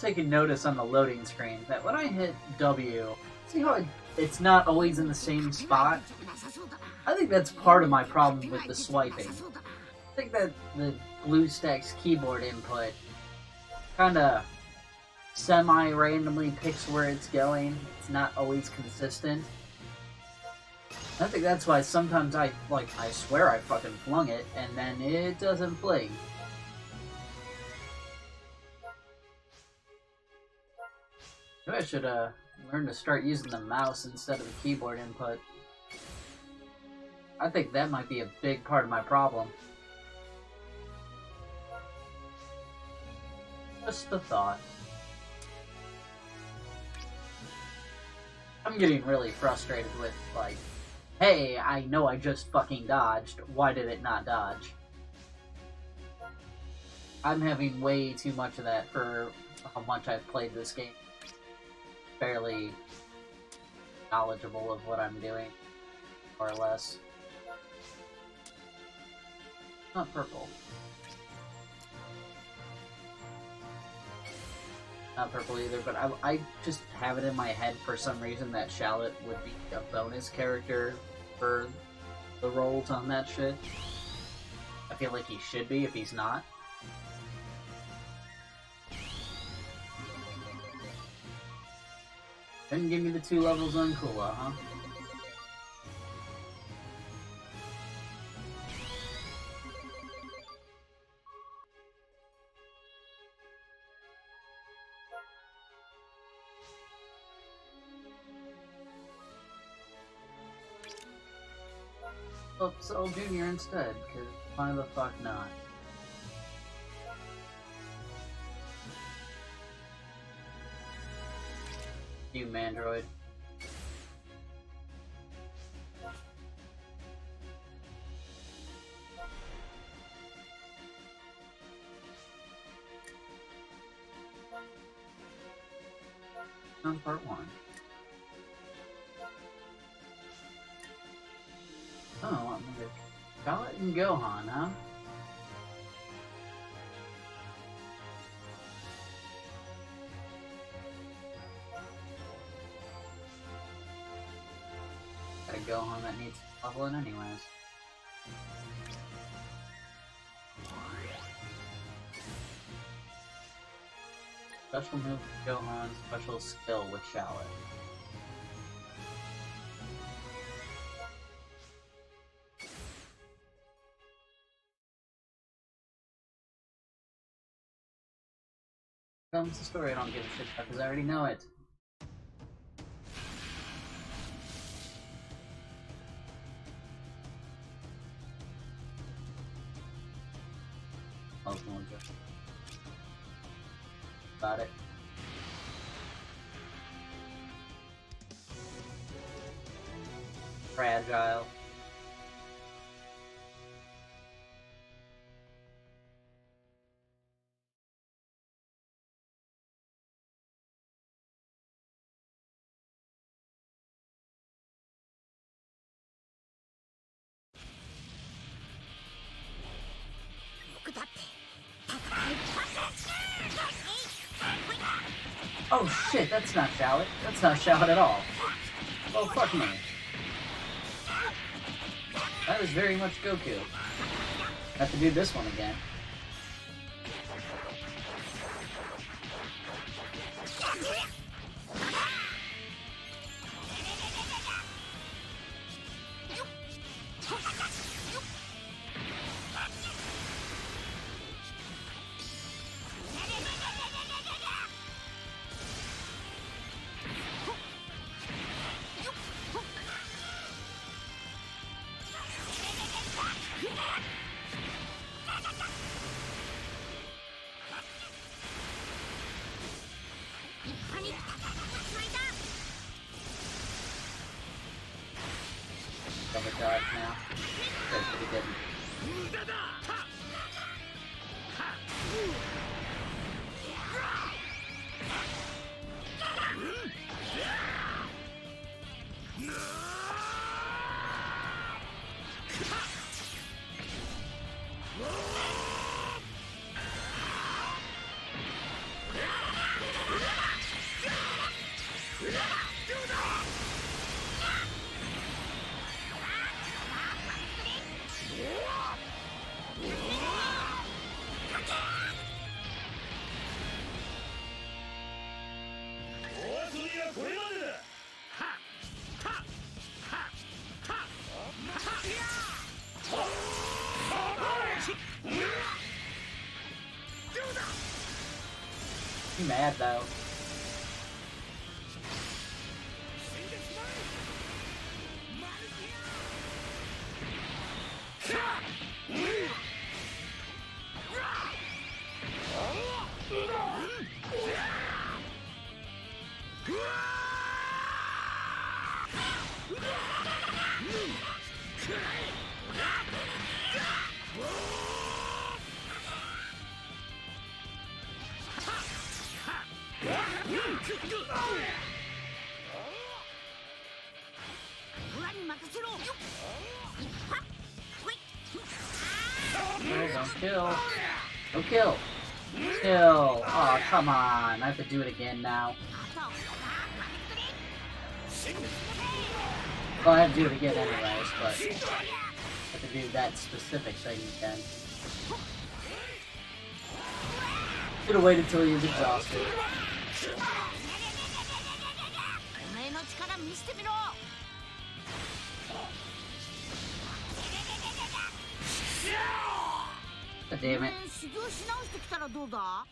taking notice on the loading screen that when I hit W, see how it, it's not always in the same spot? I think that's part of my problem with the swiping. I think that the BlueStacks keyboard input kind of semi-randomly picks where it's going. It's not always consistent. I think that's why sometimes I, like, I swear I fucking flung it, and then it doesn't fling. Maybe I should, uh, learn to start using the mouse instead of the keyboard input. I think that might be a big part of my problem. Just a thought. I'm getting really frustrated with, like, hey, I know I just fucking dodged, why did it not dodge? I'm having way too much of that for how much I've played this game. Fairly knowledgeable of what I'm doing, more or less. Not purple. Not purple either, but I, I just have it in my head for some reason that Shallot would be a bonus character for the rolls on that shit. I feel like he should be if he's not. Didn't give me the two levels on Kula, huh? Oops, oh Junior instead, because why the fuck not? You Mandroid. On part one. Oh, I'm gonna Scarlet and Gohan, huh? Gohan that needs leveling anyways. Special move Gohan, special skill with Shallot. comes the story I don't give a shit because I already know it. Shit, that's not Shallot. That's not Shallot at all. Oh fuck me. That was very much Goku. Have to do this one again. Mad though? kill. Kill. Oh, come on. I have to do it again now. Well, I have to do it again anyways, but I have to do that specific thing again. Should have waited until he was exhausted. God damn it da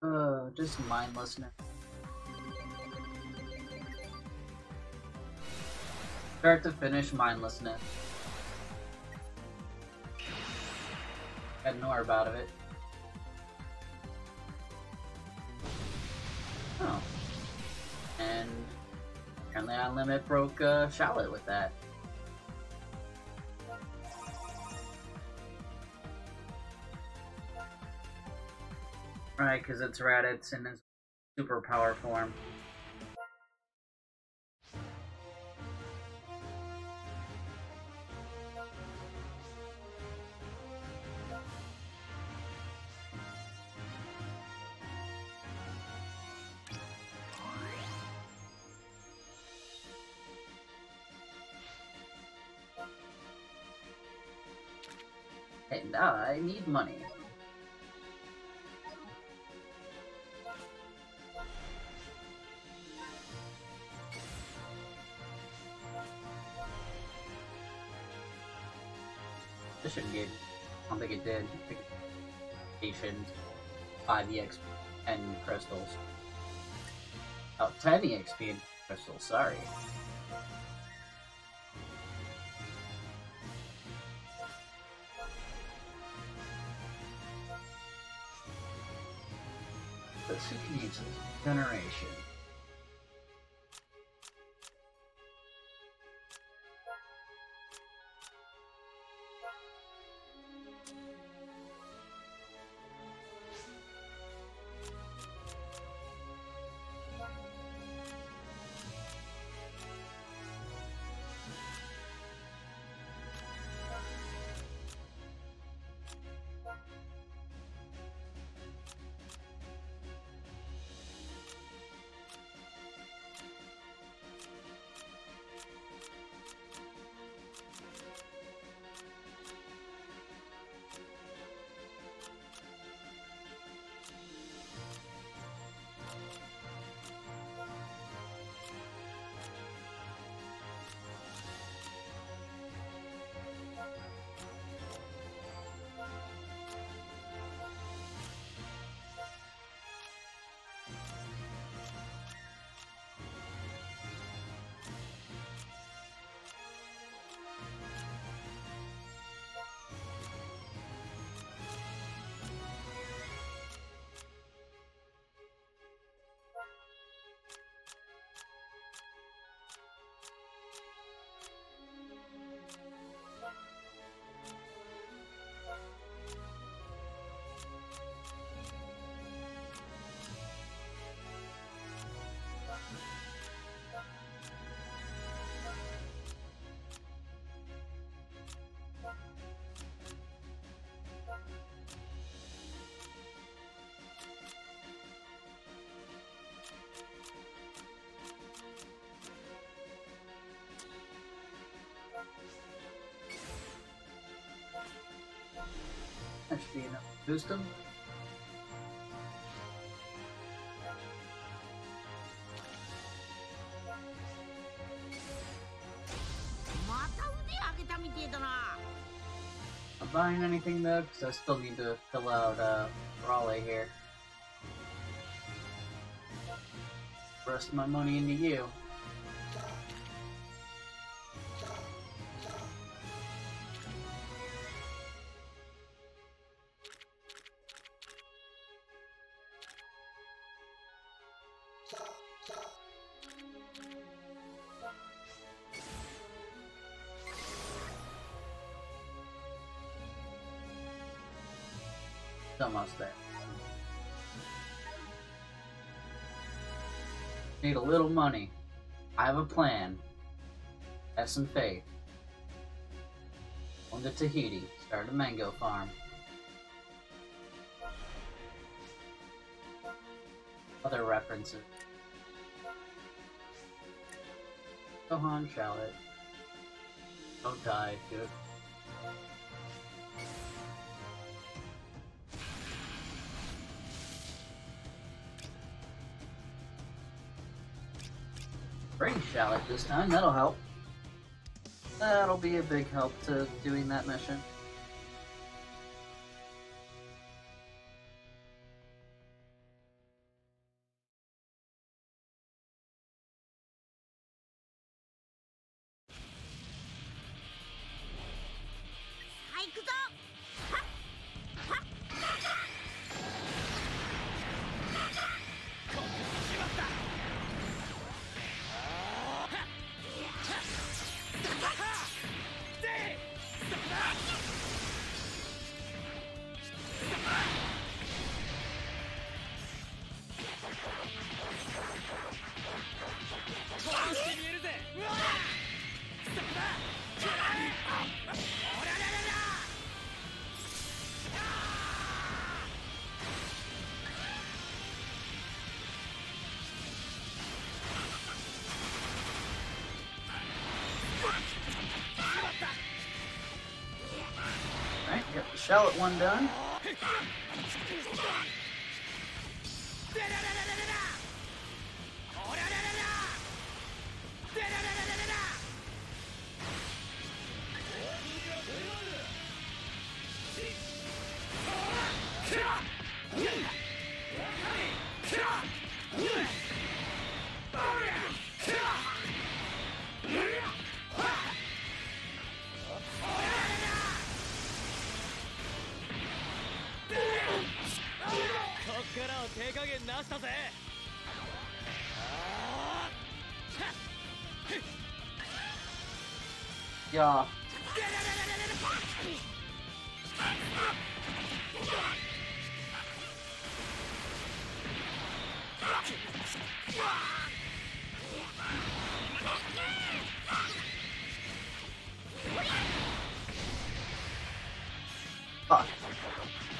Uh, just mindlessness. Start to finish mindlessness. Got nor about of it. Limit broke uh, Shallot with that. Right, because it's Raditz in its superpower form. I need money. This shouldn't get. I don't think it did. Patient 5 EXP 10 crystals. Oh, 10 EXP and crystals, sorry. Be enough. Boost them. Anything though, because I still need to fill out uh, Raleigh here. Rest my money into you. Little money. I have a plan. Have some faith. On to Tahiti. Start a mango farm. Other references. Gohan Shallot. Don't die, dude. Shallot this time, that'll help. That'll be a big help to doing that mission.「Shallot one done. Fuck.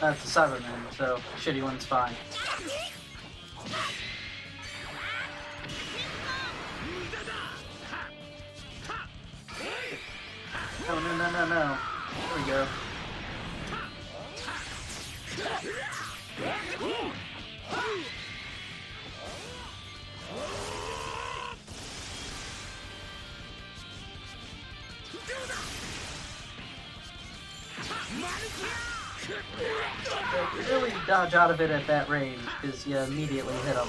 That's the Cyberman, so shitty one's fine. Out of it at that range, because you immediately hit him.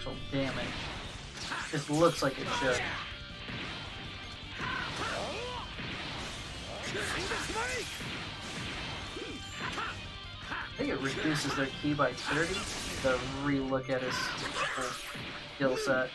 Actual damage. This looks like it should. I think it reduces their Ki by 30 to re-look at his skill set.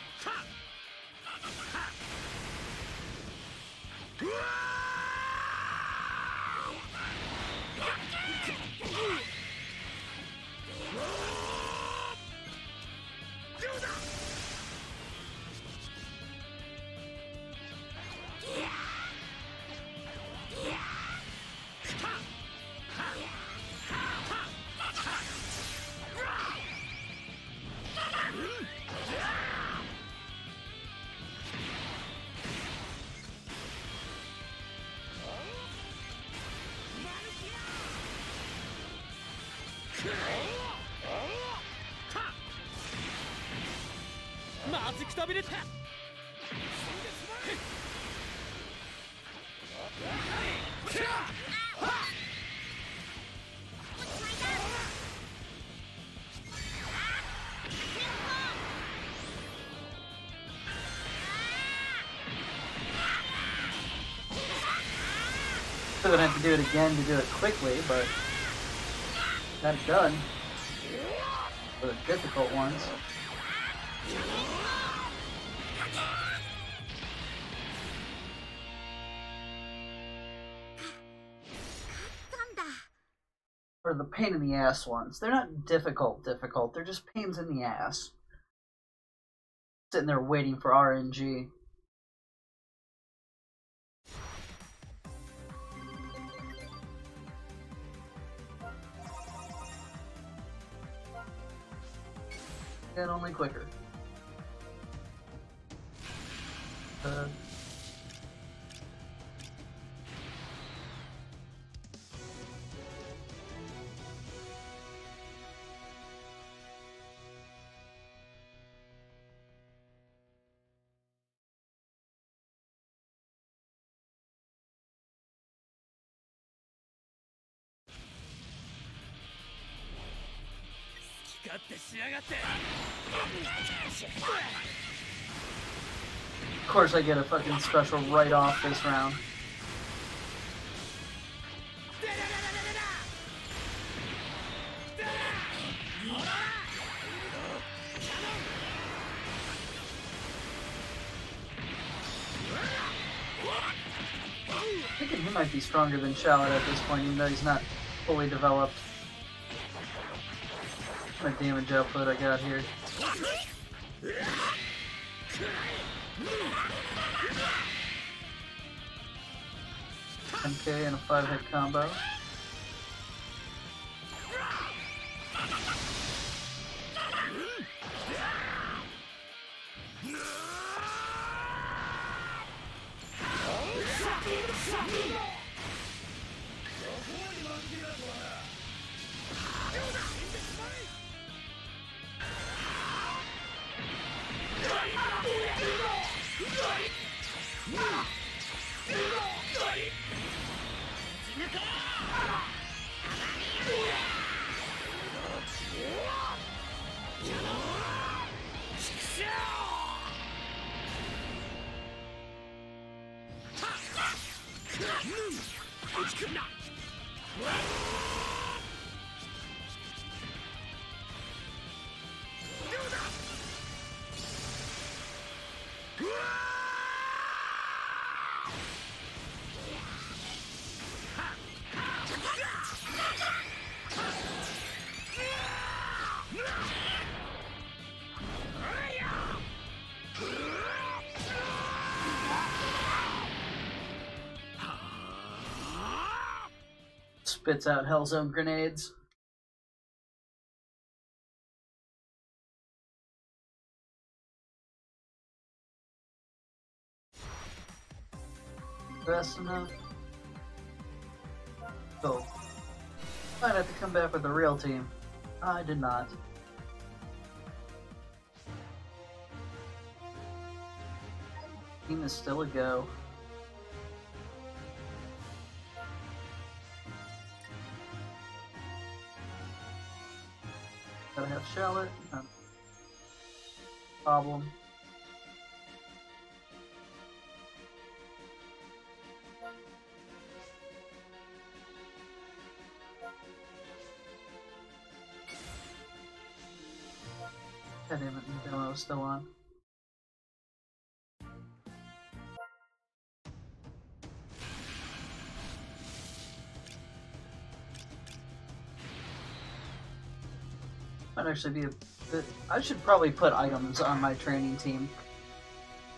do it again to do it quickly, but that's done. For the difficult ones. Or the pain in the ass ones. They're not difficult, difficult. They're just pains in the ass. Sitting there waiting for RNG. And only quicker. Uh, of course, I get a fucking special right off this round. Thinking he might be stronger than Shallot at this point, even though he's not fully developed. My damage output I got here. MK and a five hit combo. Spits out Hellzone grenades. Fast enough. Cool. Might have to come back with the real team. I did not. Team is still a go. Have. No. Problem. God damn it, demo is still on. Actually be a bit. I should probably put items on my training team.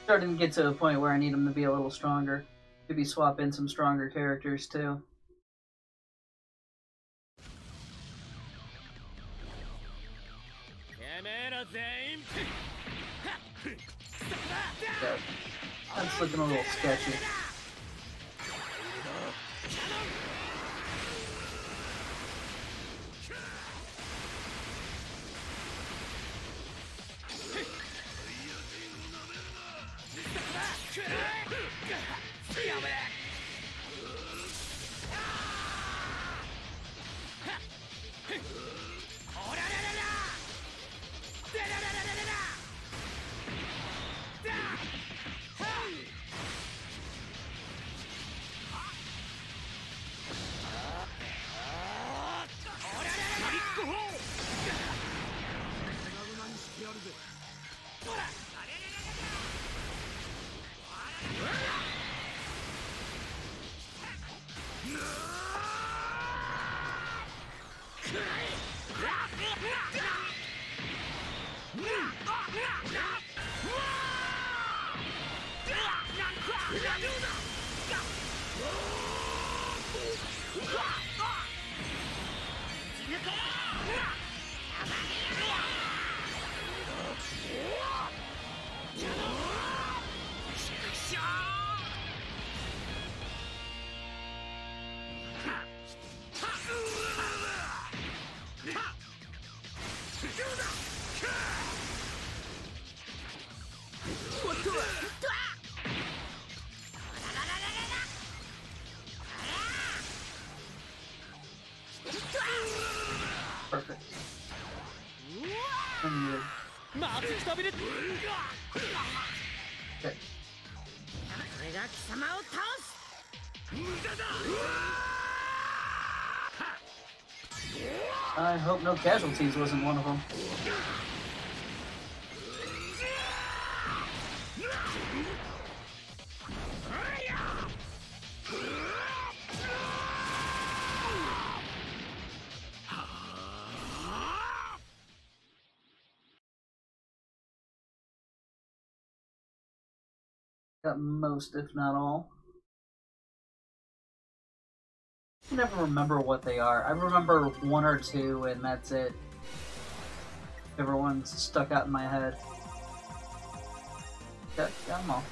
Starting to get to a point where I need them to be a little stronger. Maybe swap in some stronger characters too. That's looking a little sketchy. I hope no casualties wasn't one of them. Most, if not all. I never remember what they are. I remember one or two, and that's it. Everyone's stuck out in my head. Okay, got them all.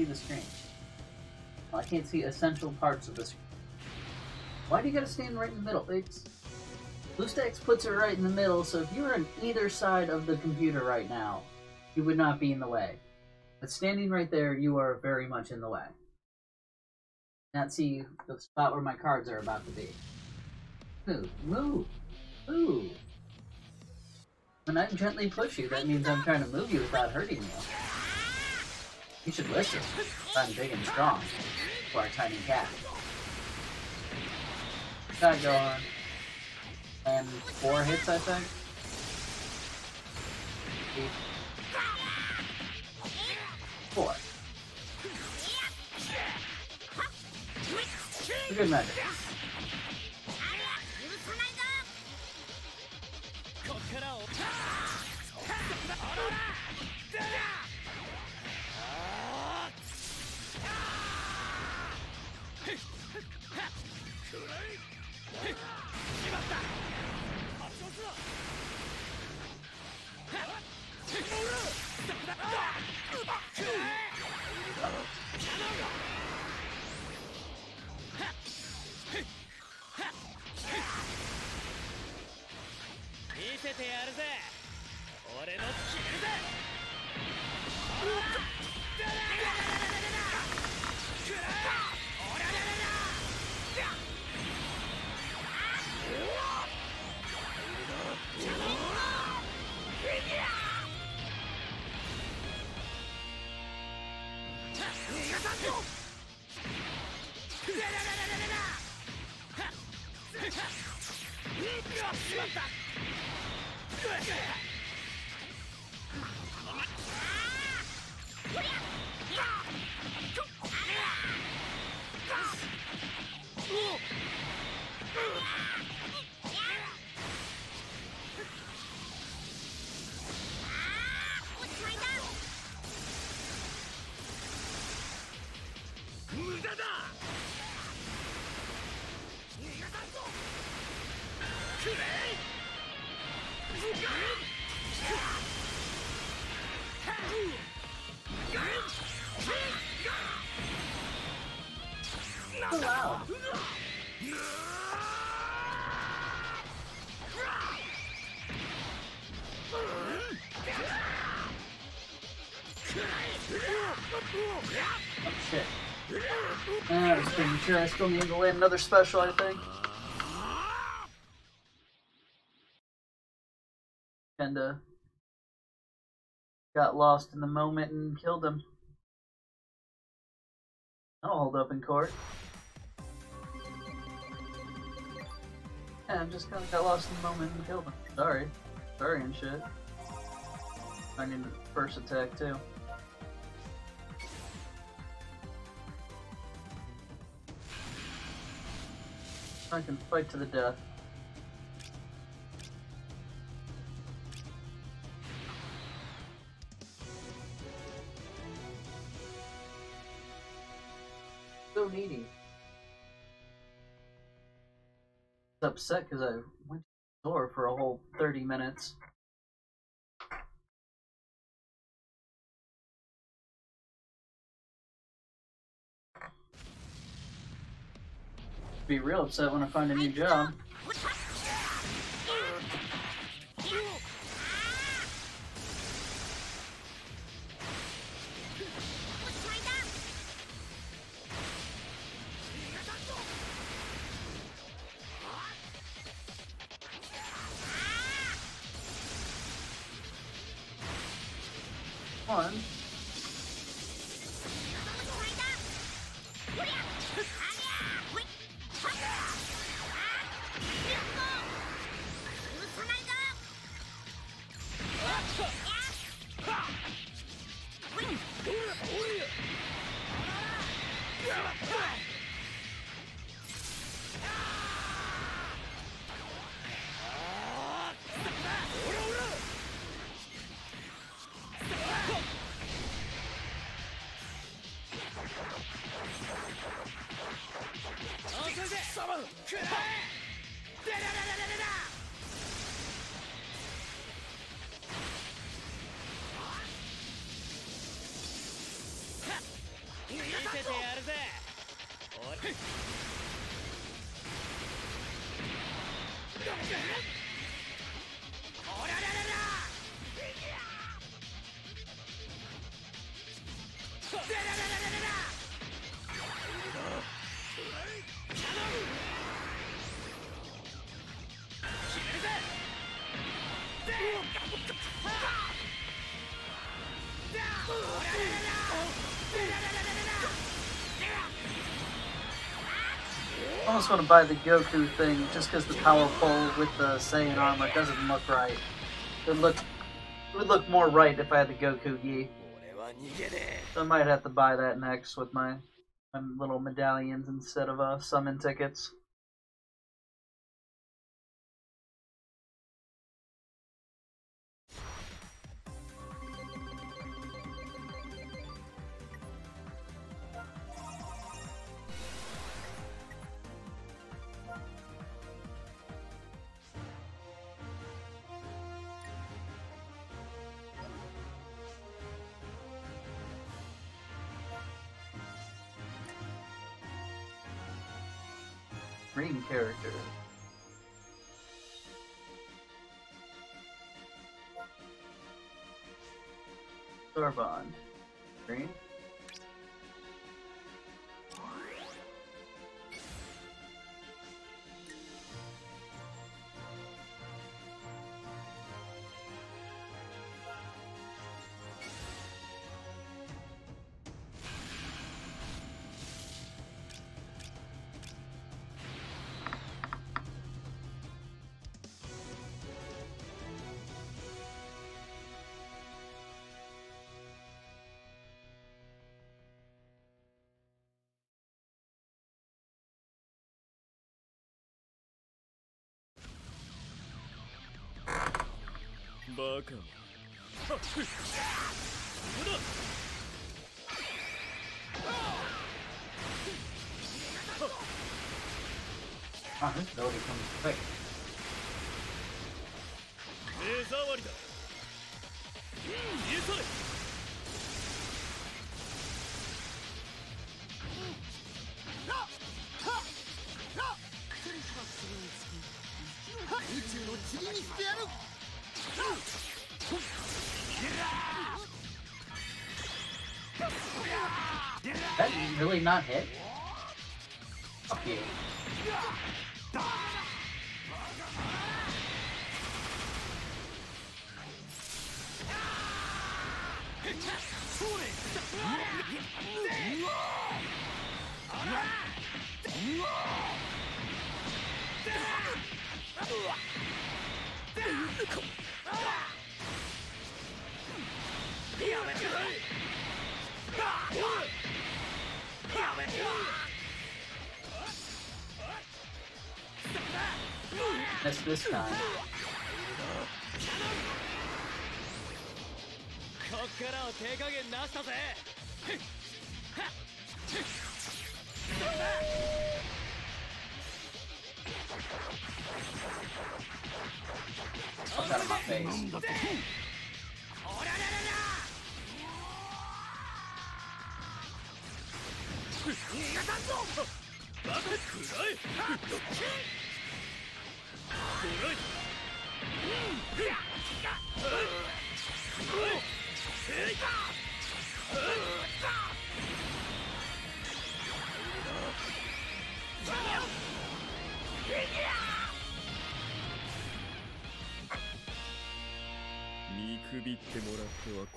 See the screen. Well, I can't see essential parts of the screen. Why do you gotta stand right in the middle? It's BlueStacks puts it right in the middle, so if you were on either side of the computer right now, you would not be in the way. But standing right there, you are very much in the way. Not see the spot where my cards are about to be. Move, move, move. When I gently push you, that means I'm trying to move you without hurting you. You should listen. I'm big and strong for a tiny cat. Got going. And four hits, I think. Four. A good measure. てやるぜ。俺の Uh, sure I still need to land another special, I think. Kinda got lost in the moment and killed him. I'll hold up in court. Yeah, I just kinda got lost in the moment and killed him. Sorry. Sorry and shit. I need the first attack too. I can fight to the death. So needy. I was upset because I went to the store for a whole 30 minutes. Be real upset when I find a new job. just want to buy the Goku thing just because the power pole with the Saiyan armor doesn't look right. It would look, it would look more right if I had the Goku gi. So I might have to buy that next with my, my little medallions instead of uh, summon tickets. Zarbon. バカはっふっあ、ね、だわけか。はい。目障りだ。うん、れ。Really use this ここからは手加減なさそう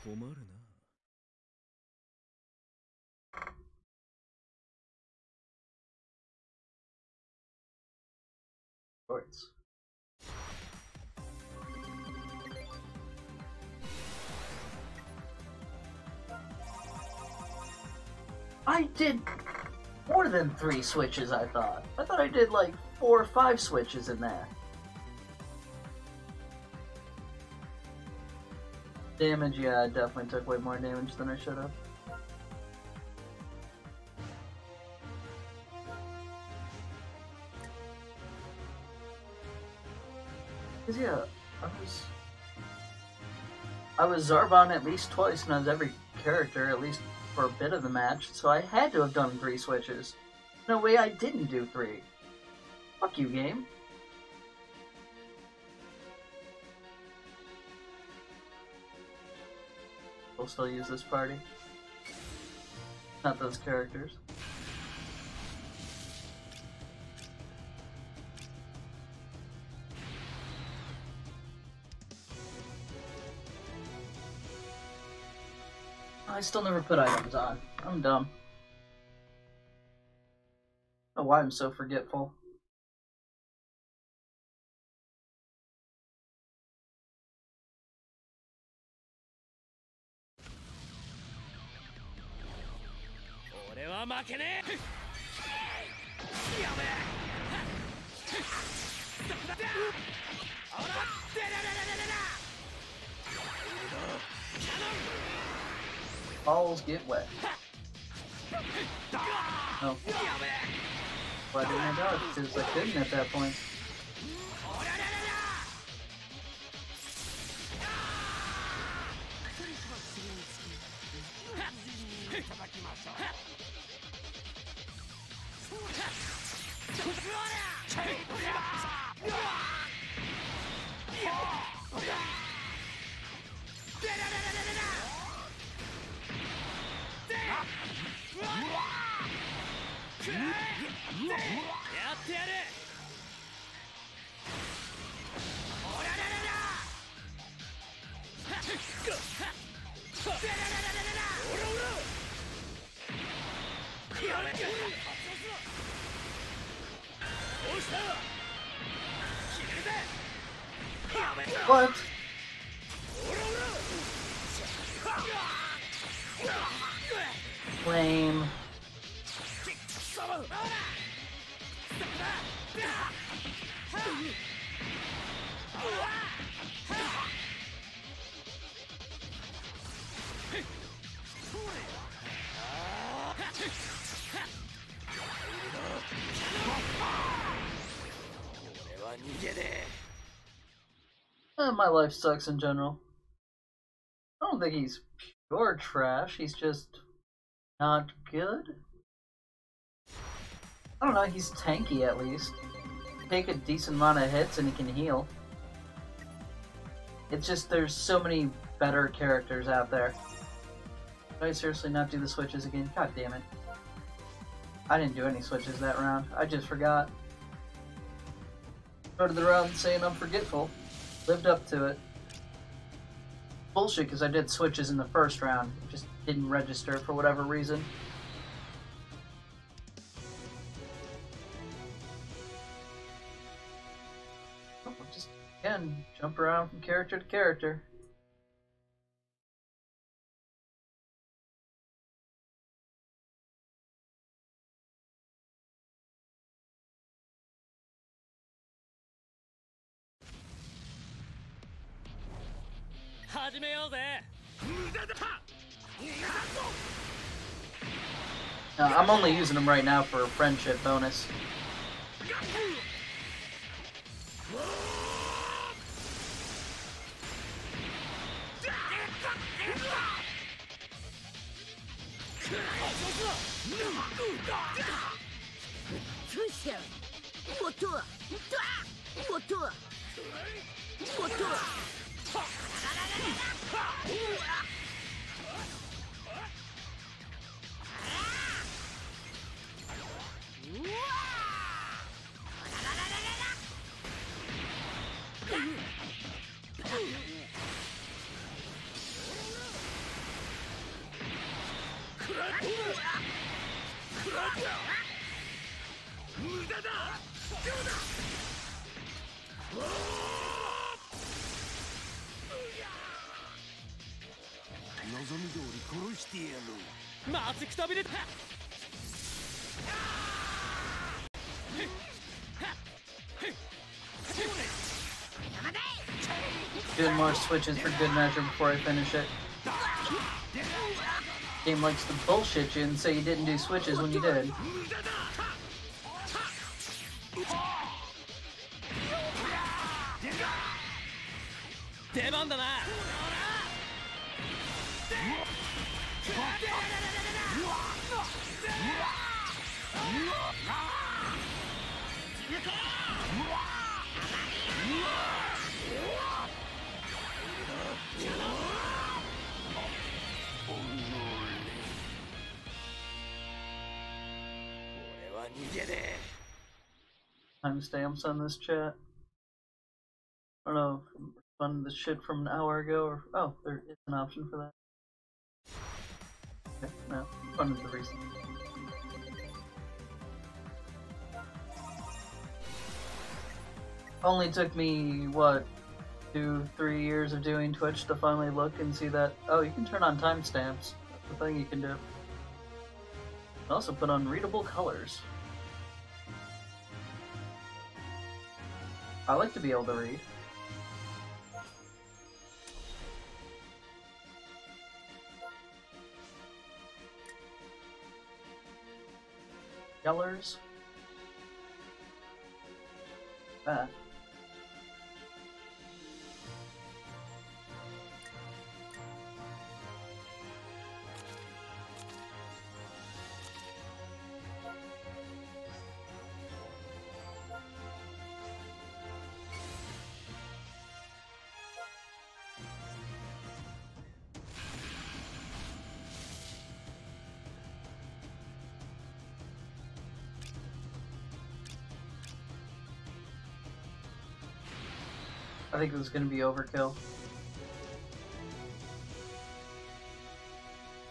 困るな Shorts. I did more than three switches, I thought. I thought I did like four or five switches in there. Damage, yeah, I definitely took way more damage than I should have. Cause yeah, I was I was Zarbon at least twice, and I was every character at least for a bit of the match, so I had to have done three switches. No way I didn't do three. Fuck you, game. We'll still use this party. Not those characters. I still never put items on. I'm dumb. Oh, why I'm so forgetful. " は負けねえやべえあらでらららららら Balls get wet. Oh, やべえ why didn't I dodge? Because I couldn't at that point. やってやる What? Lame. Eh, my life sucks in general. I don't think he's pure trash. He's just not good. I don't know. He's tanky at least. Take a decent amount of hits and he can heal. It's just there's so many better characters out there. Did I seriously not do the switches again? God damn it. I didn't do any switches that round. I just forgot. Started the round saying I'm forgetful. Lived up to it. Bullshit, because I did switches in the first round. It just didn't register for whatever reason. Oh, Just, again, jump around from character to character. Uh, I'm only using them right now for a friendship bonus. 無駄だどうだみ通り殺してやろう待ちくたびれた Do more switches for good measure before I finish it. Game likes to bullshit you and say you didn't do switches when you did. Timestamps on this chat. I don't know if I'm fun the shit from an hour ago or oh, there is an option for that. Okay, no, fun is the reason. Only took me what two, three years of doing Twitch to finally look and see that oh, you can turn on timestamps. That's the thing you can do. Also put on readable colors. I like to be able to read. Yellers. Ah. I think it was going to be overkill.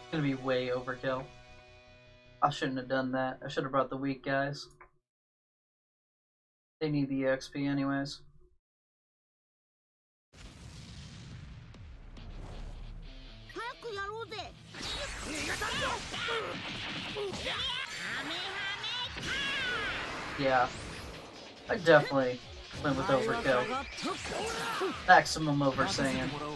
It's going to be way overkill. I shouldn't have done that. I should have brought the weak guys. They need the XP anyways. Yeah. I definitely went with overkill. Maximum over Saiyan. も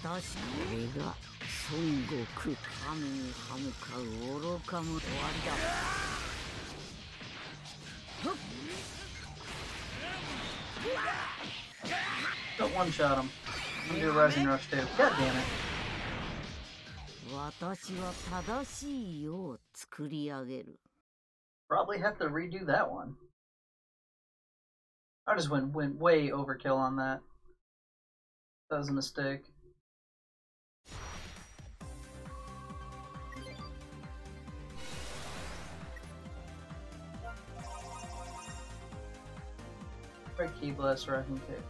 う少し期待していたんだがね切れるか勝負はこっち私これが孫悟空神に歯向かう愚かむ終わりだふっうわ Don't one shot him. I'm gonna do a Rising Rush too. God damn it. 私は正しい世を作り上げる Probably have to redo that one. I just went went way overkill on that. That was a mistake. Right Ki blast wrecking kick.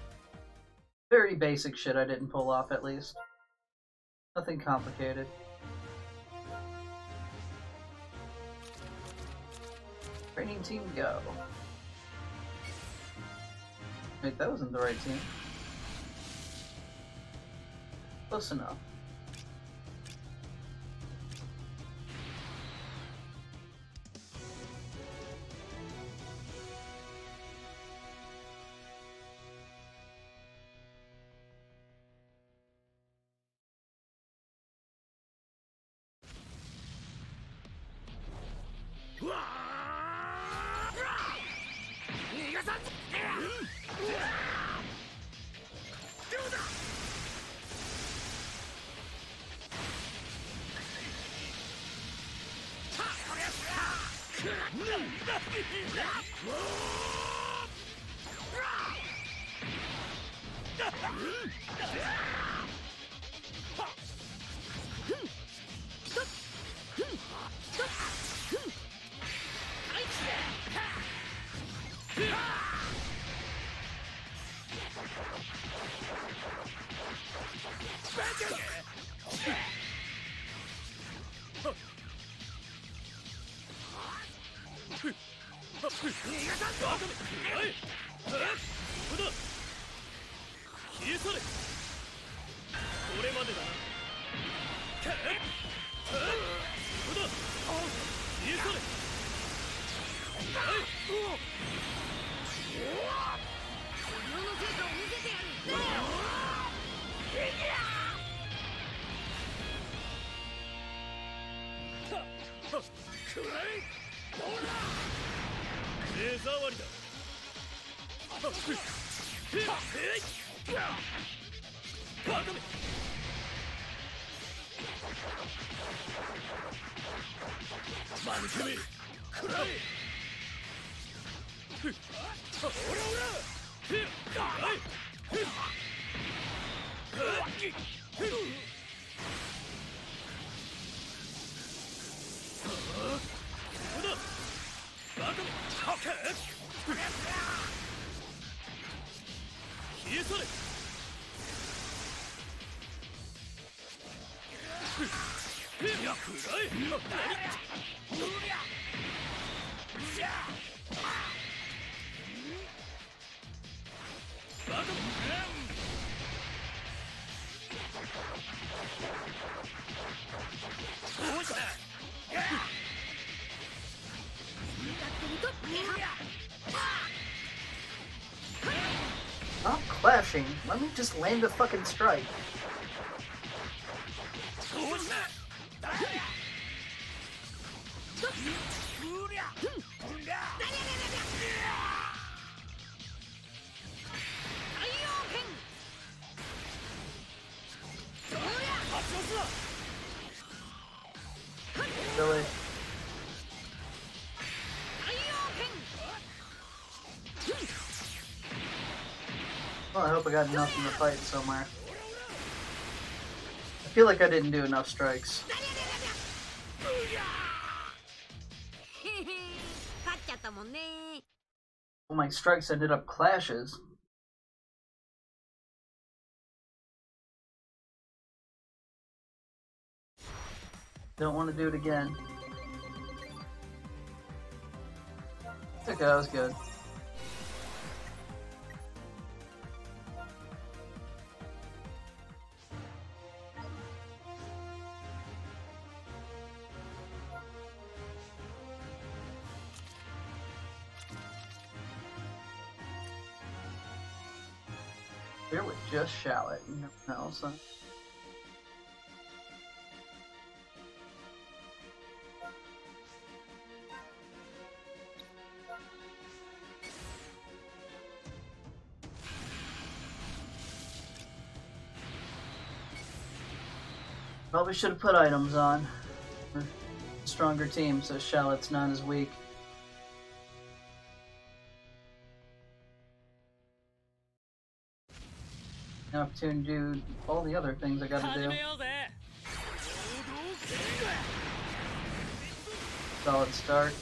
Very basic shit I didn't pull off at least. Nothing complicated. Training team go. Wait, that wasn't the right team. Close enough. Stop him! Stop clashing. Let me just land a fucking strike. got enough in the fight somewhere. I feel like I didn't do enough strikes. All my strikes ended up clashes. Don't want to do it again. Okay, that was good. also. Probably should have put items on. We're a stronger team, so Shallot's not as weak. up to and do all the other things I gotta do. Solid start.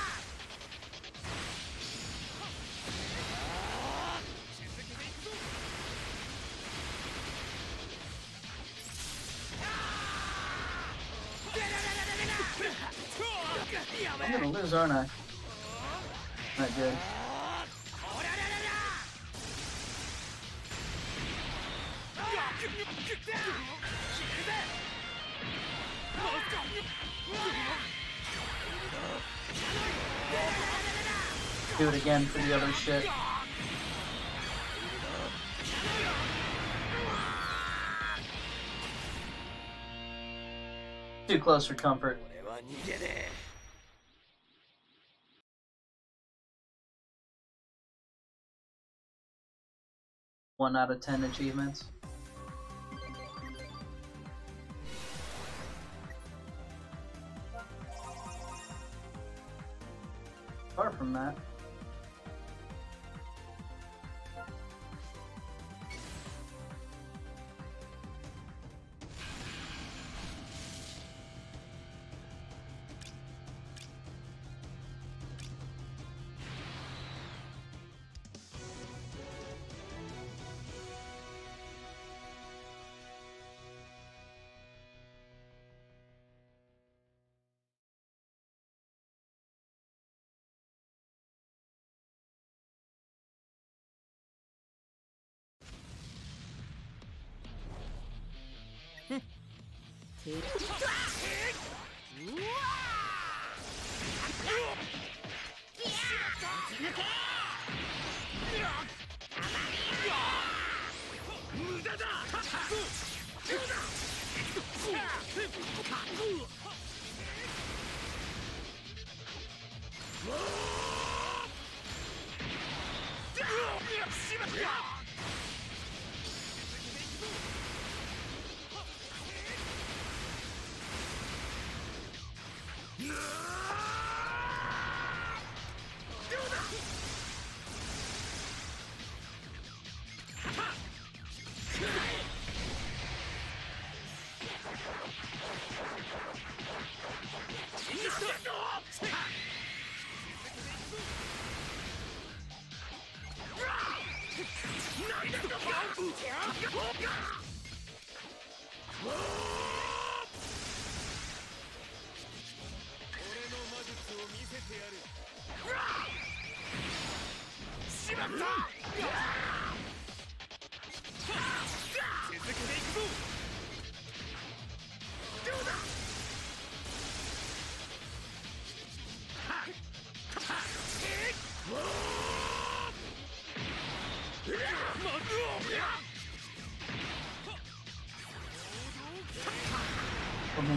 I'm gonna lose, aren't I? Not good. Do it again for the other shit. Too close for comfort. 1 out of 10 achievements. Apart from that,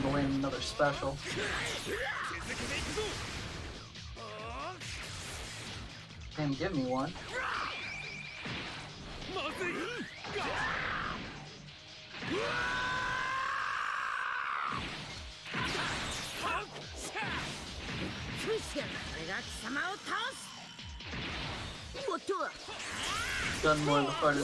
to win another special. Can give me one. Done more of the part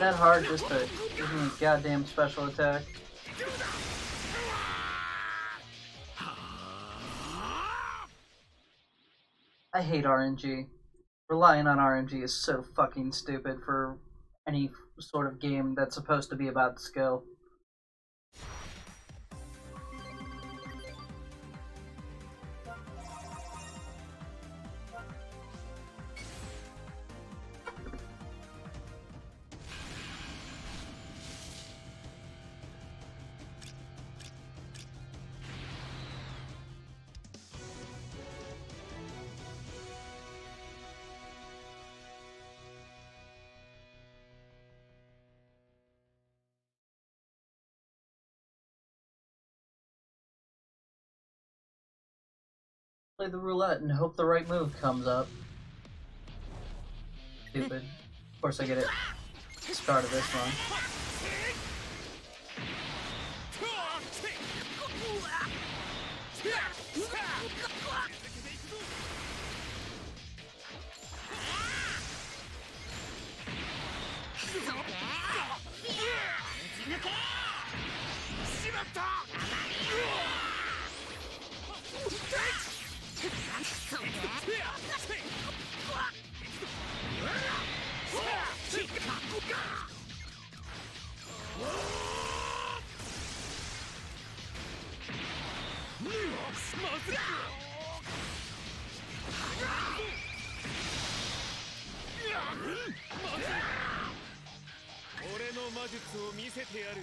that hard just to give goddamn special attack. I hate RNG. Relying on RNG is so fucking stupid for any sort of game that's supposed to be about skill. Play the roulette and hope the right move comes up. Stupid. Of course I get it. Start of this one. 俺の魔術を見せてやる。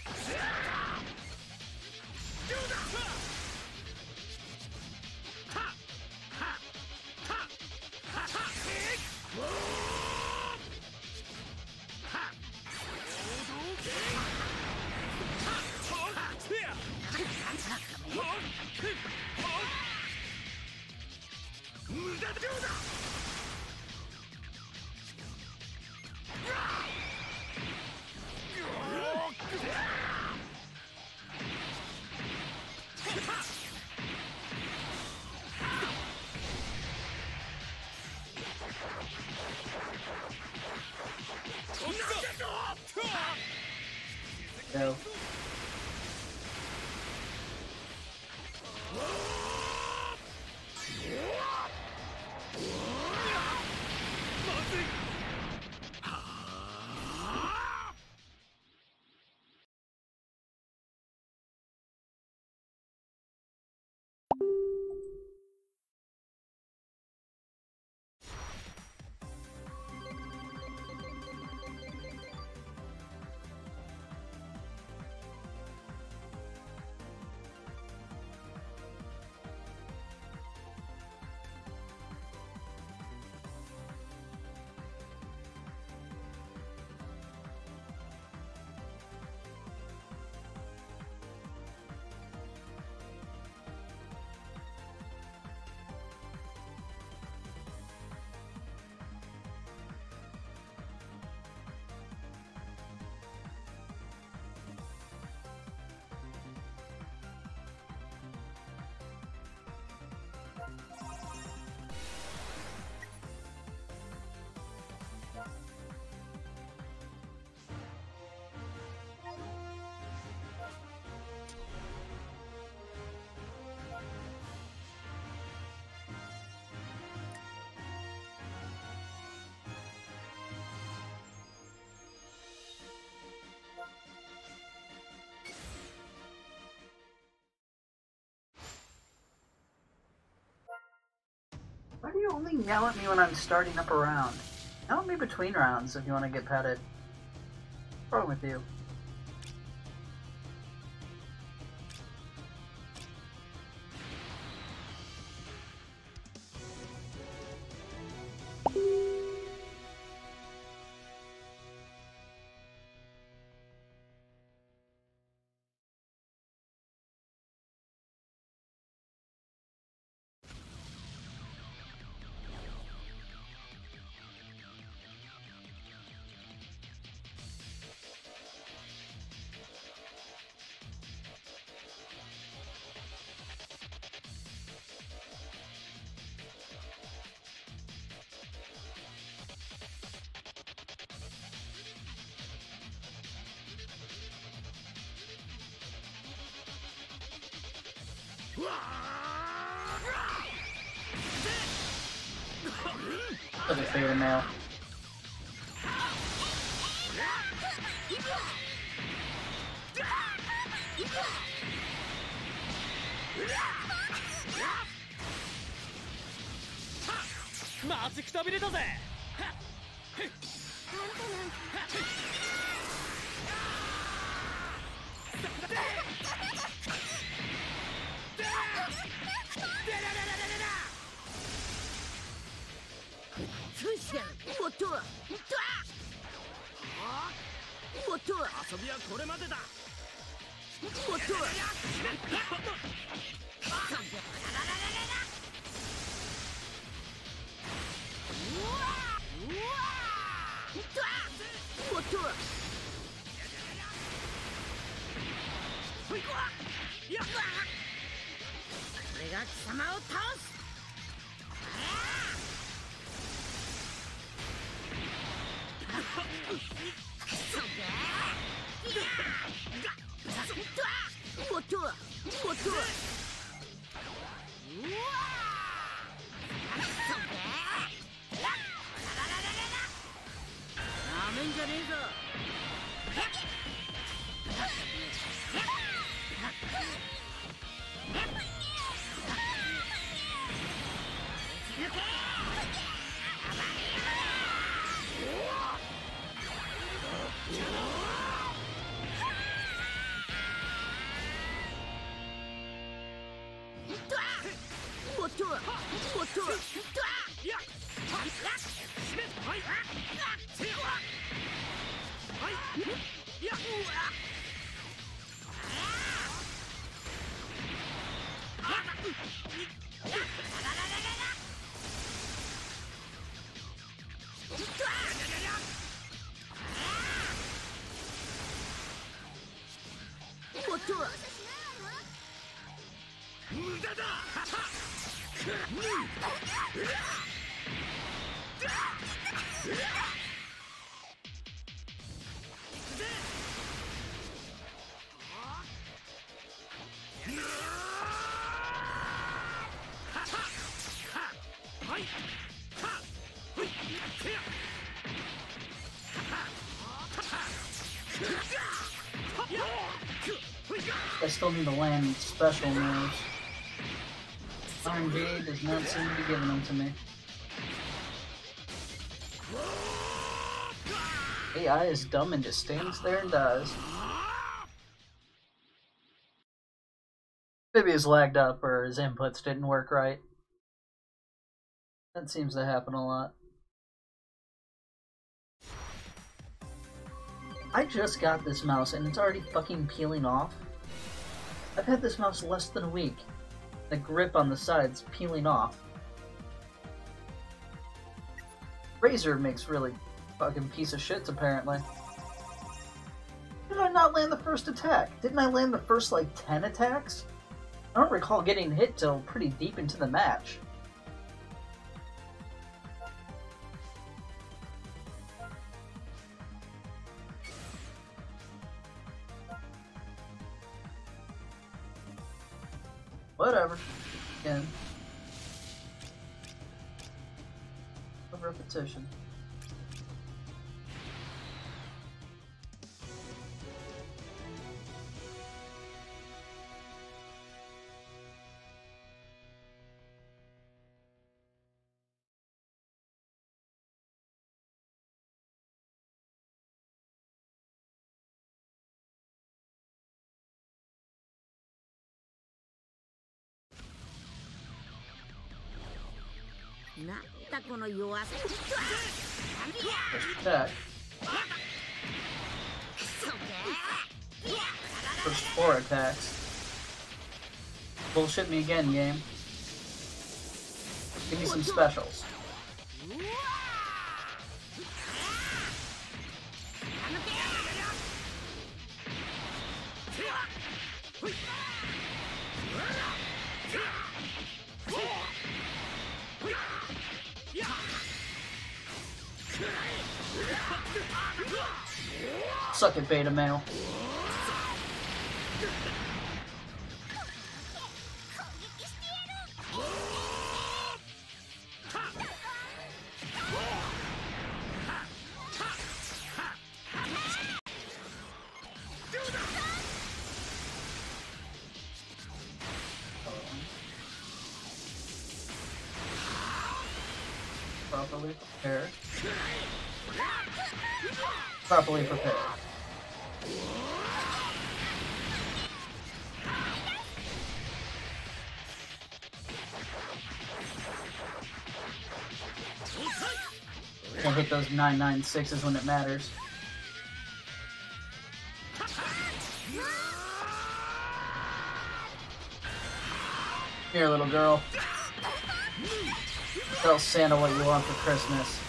only yell at me when I'm starting up a round? Yell at me between rounds if you want to get petted. What's wrong with you? れたぜ。I still need to land special moves. Does not seem to be giving them to me. AI is dumb and just stands there and dies. Maybe he's lagged up or his inputs didn't work right. That seems to happen a lot. I just got this mouse and it's already fucking peeling off. I've had this mouse less than a week. The grip on the side's peeling off. Razer makes really fucking piece of shits apparently. Did I not land the first attack? Didn't I land the first like 10 attacks? I don't recall getting hit till pretty deep into the match. Whatever. Again. A repetition. この弱さ First attack. First four attacks. Bullshit me again, game. Give me some specials. Suck it, beta male. 996 is when it matters. Here, little girl. Tell Santa what you want for Christmas.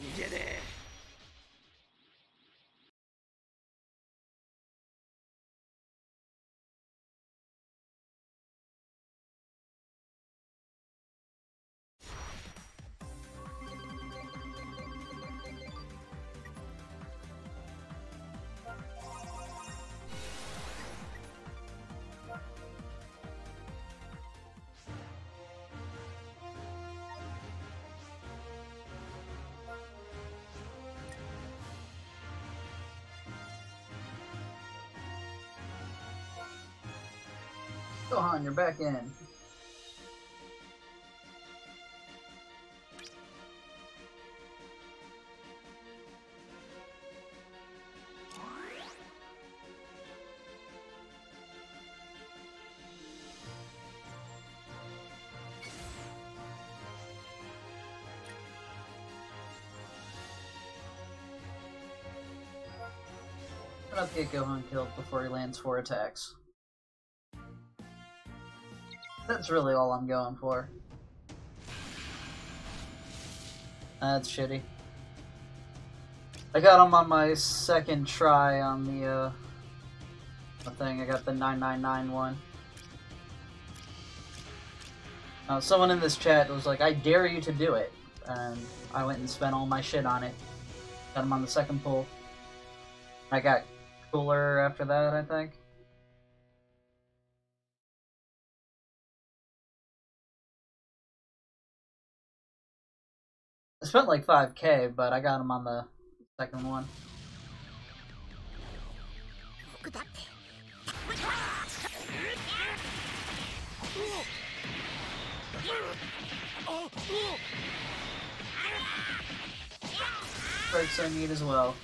逃げねえ Gohan, you're back in. Let's get Gohan killed before he lands four attacks. That's really all I'm going for. That's shitty. I got him on my second try on the, uh, the thing. I got the 999 one. Uh, someone in this chat was like, I dare you to do it. And I went and spent all my shit on it. Got him on the second pull. I got Cooler after that, I think. Spent like 5k, but I got him on the second one. Breaks I need as well.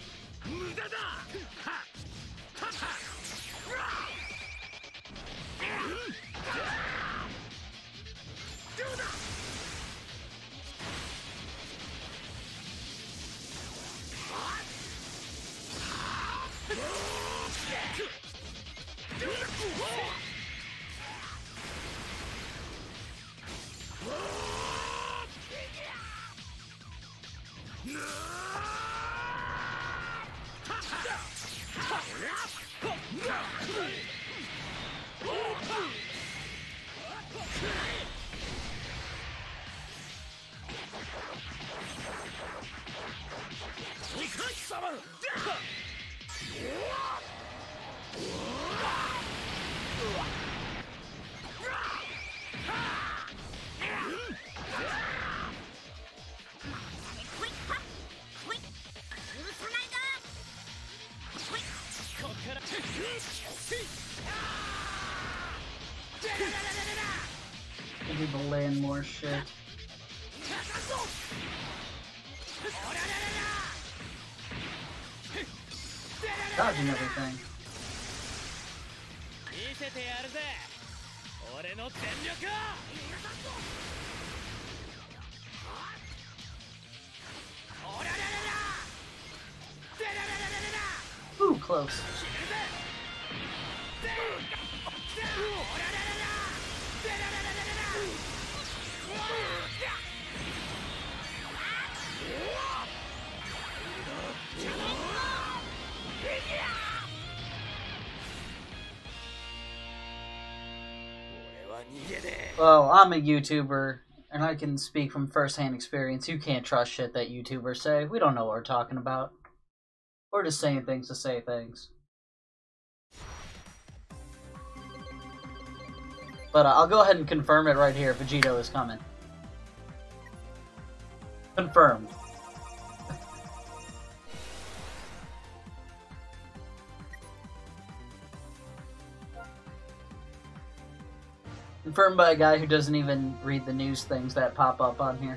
Ooh, close. Well, I'm a YouTuber, and I can speak from firsthand experience. You can't trust shit that YouTubers say. We don't know what we're talking about. We're just saying things to say things. But uh, I'll go ahead and confirm it right here. Vegito is coming. Confirmed. Confirmed by a guy who doesn't even read the news things that pop up on here.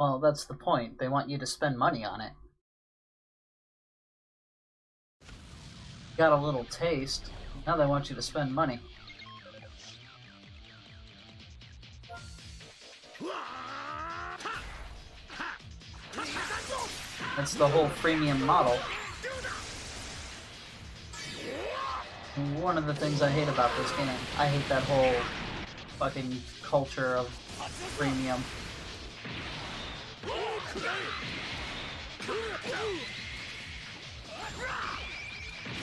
Well, that's the point. They want you to spend money on it. Got a little taste. Now they want you to spend money. That's the whole freemium model. One of the things I hate about this game, I hate that whole fucking culture of freemium.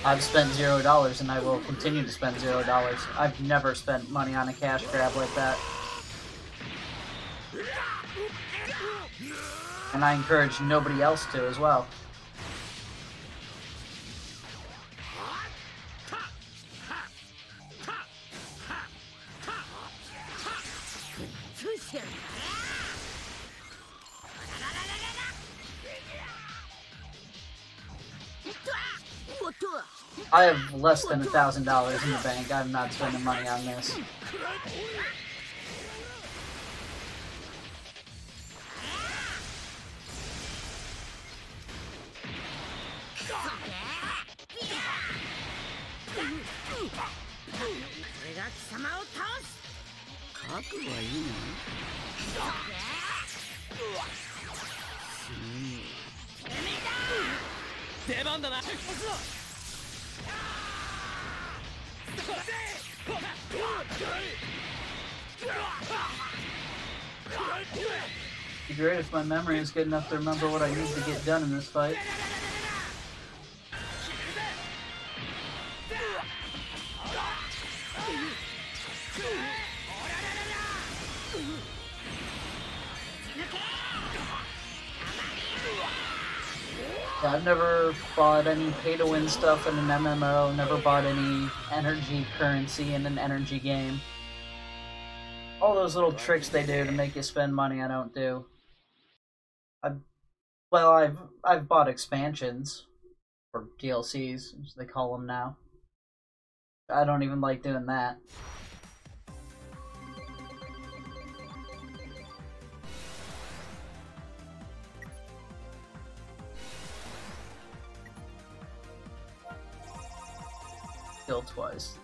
I've spent zero dollars and I will continue to spend zero dollars. I've never spent money on a cash grab like that. And I encourage nobody else to as well. I have less than a thousand dollars in the bank. I'm not spending money on this. Be great if my memory is good enough to remember what I need to get done in this fight. Yeah, I've never bought any pay-to-win stuff in an MMO, never bought any energy currency in an energy game. All those little tricks they do to make you spend money, I don't do. I, well, I've I've bought expansions, or DLCs, as they call them now. I don't even like doing that. Killed twice.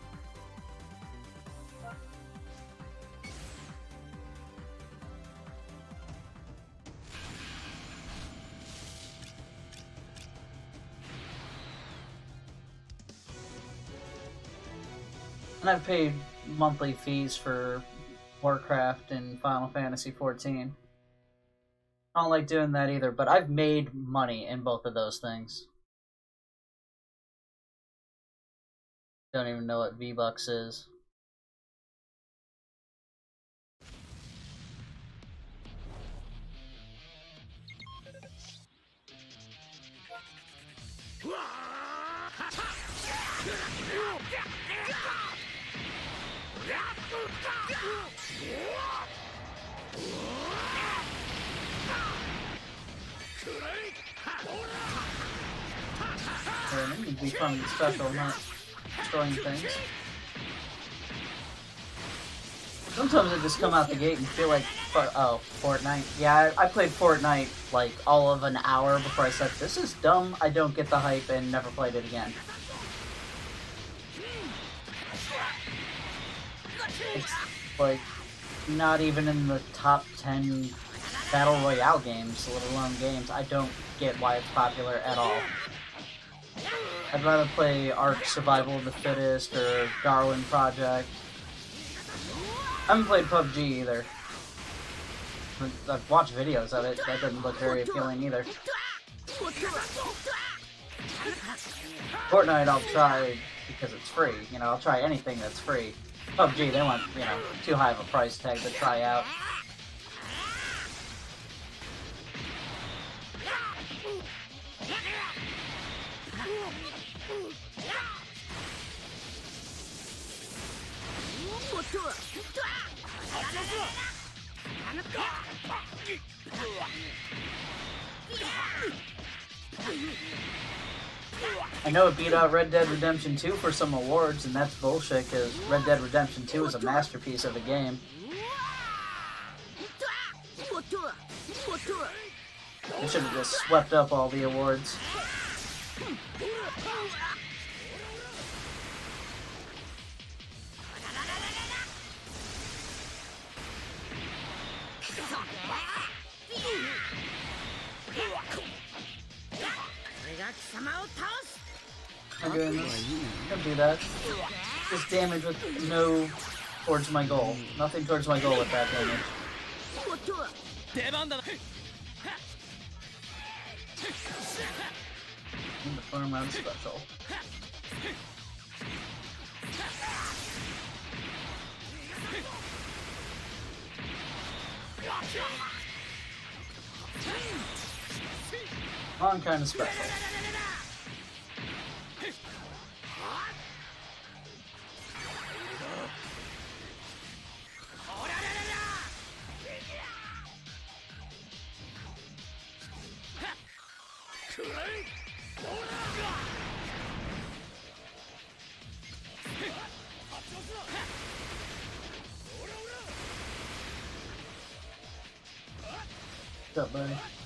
And I've paid monthly fees for Warcraft and Final Fantasy XIV. I don't like doing that either, but I've made money in both of those things. Don't even know what V-Bucks is. They need to be special, not destroying things. Sometimes I just come out the gate and feel like, oh, Fortnite. Yeah, I, I played Fortnite like all of an hour before I said, this is dumb, I don't get the hype, and never played it again. It's like not even in the top 10 Battle Royale games, let alone games. I don't get why it's popular at all. I'd rather play Ark Survival of the Fittest or Darwin Project. I haven't played PUBG either. I've watched videos of it. That doesn't look very appealing either. Fortnite I'll try because it's free. You know, I'll try anything that's free. PUBG, they want, you know, too high of a price tag to try out. I know it beat out Red Dead Redemption 2 for some awards, and that's bullshit because Red Dead Redemption 2 is a masterpiece of a game. It should have just swept up all the awards. I'm doing this. Don't do that. Just damage with no towards my goal. Nothing towards my goal with that damage. In the farm round special. Farm kind of special. Yeah, buddy?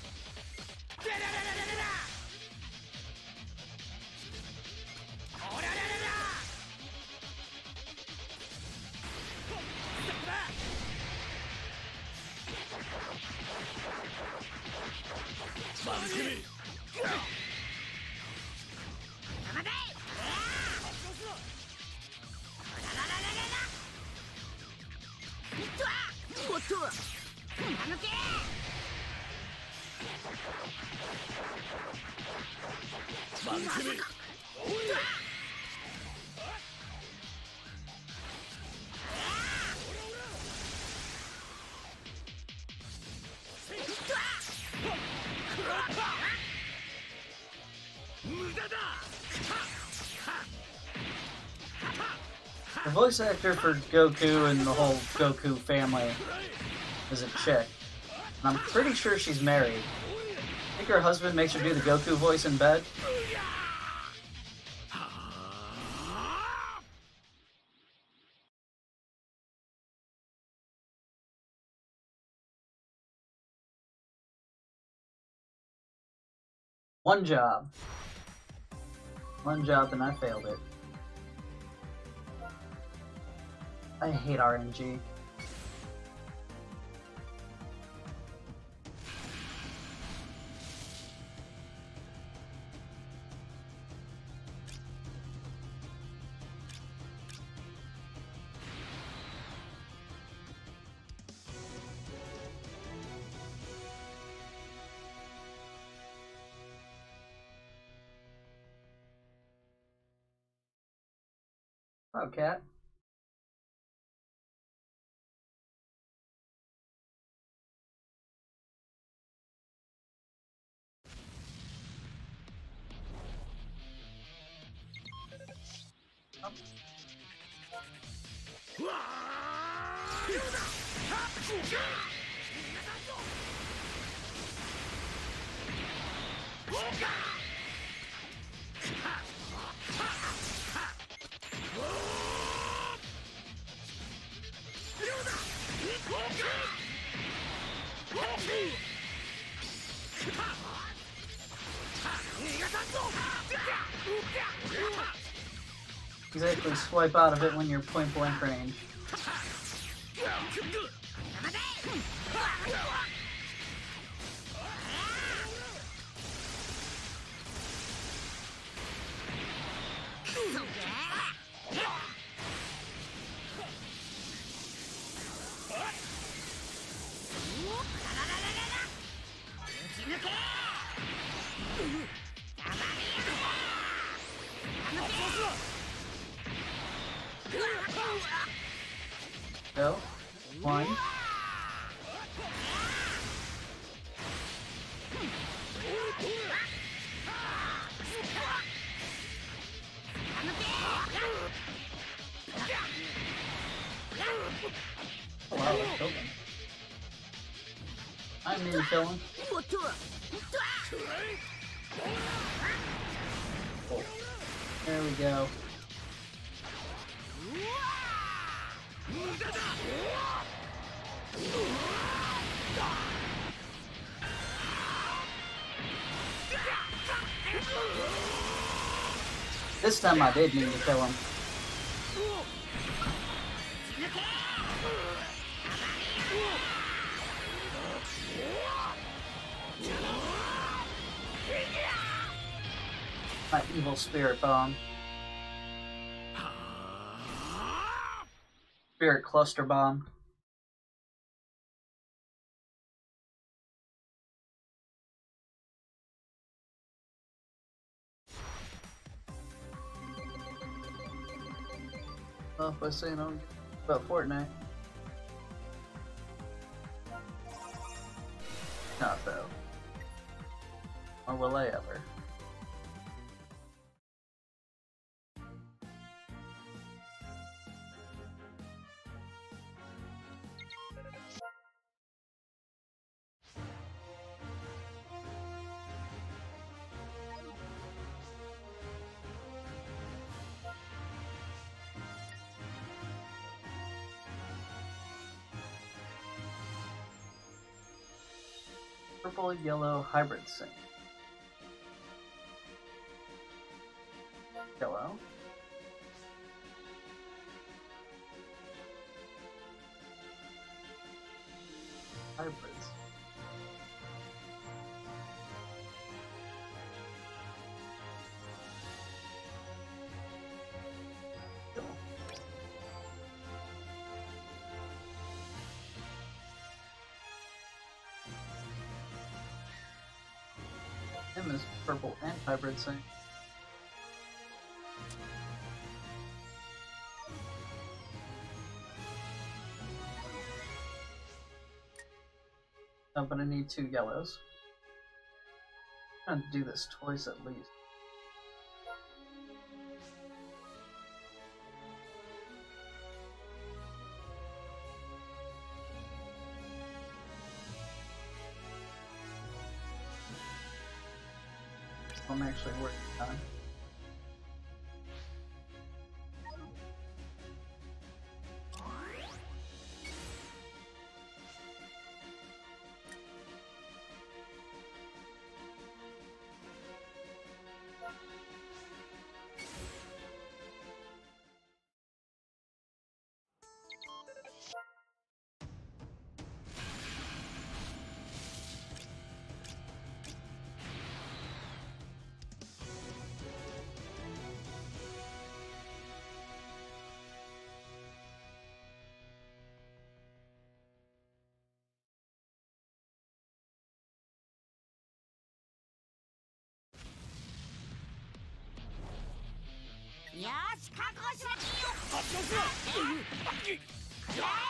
Voice actor for Goku and the whole Goku family is a chick. And I'm pretty sure she's married. I think her husband makes her do the Goku voice in bed. One job. One job and I failed it. I hate RNG. Oh, Exactly, swipe out of it when you're point blank range. Him. Oh. There we go. This time I did mean to kill him. Spirit bomb. Spirit cluster bomb. Well, by saying on about Fortnite. Not though. Or will I ever? Yellow hybrid sync. Hybrid sync. I'm gonna need two yellows. I'm gonna do this twice at least. Actually working on. や保し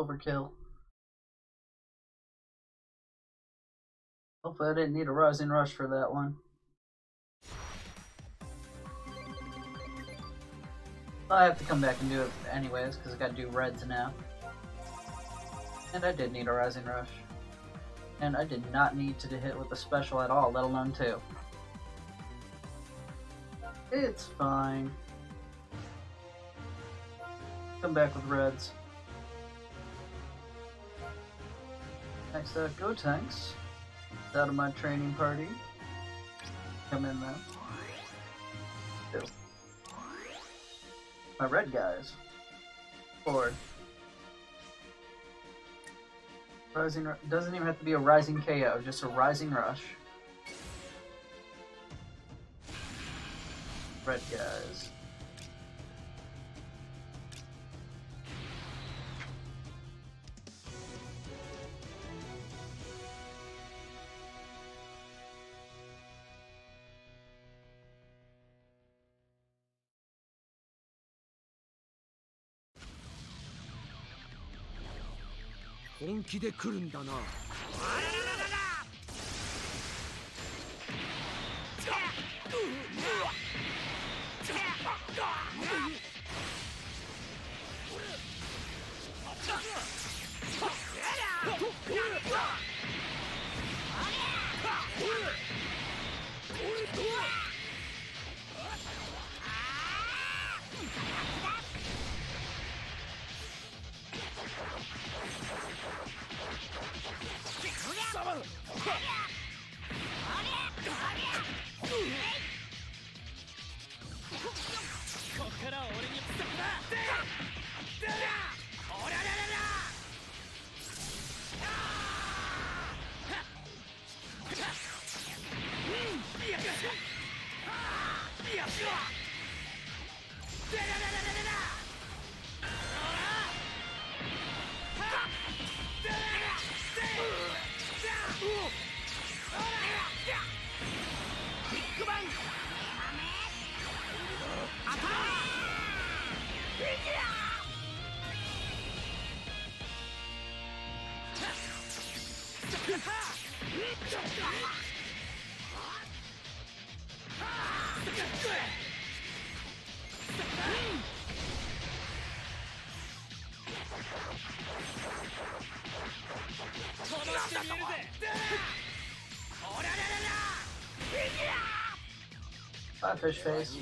Overkill. Hopefully I didn't need a Rising Rush for that one. I have to come back and do it anyways, because I gotta do Reds now. And I did need a Rising Rush. And I did not need to hit with a special at all, let alone two. It's fine. Come back with Reds. Up, uh, Gotenks. Out of my training party. Come in. Two. My red guys. Four. Rising doesn't even have to be a rising KO, just a rising rush. Red guys. 気で来るんだな。Bye, fish face.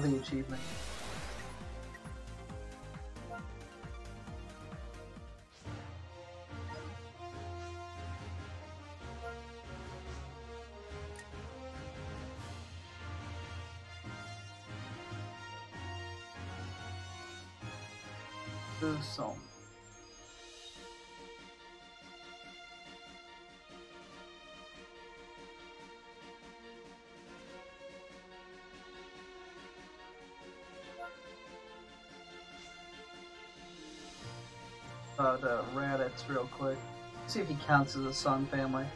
All the achievements. About uh, Raditz real quick. See if he counts as a Son family.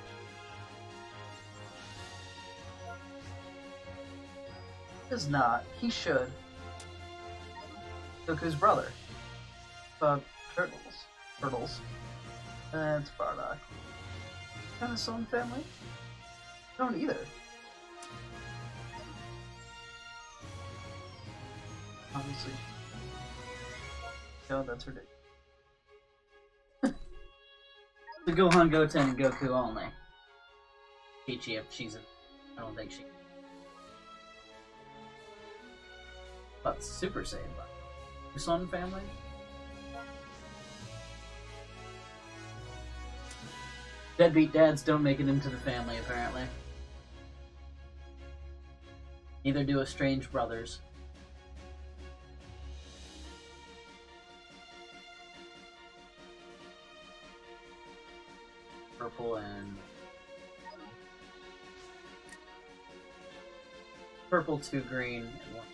Does not. He should. Look Goku's brother. Uh, Turles. Turles. That's Bardock. Kind of Son family? Don't either. Obviously. No, that's ridiculous. Gohan, Goten, and Goku only. Chi-Chi if she's a... I don't think she... But Super Saiyan? Son family? Deadbeat dads don't make it into the family, apparently. Neither do estranged brothers. Purple and purple, two green, and one.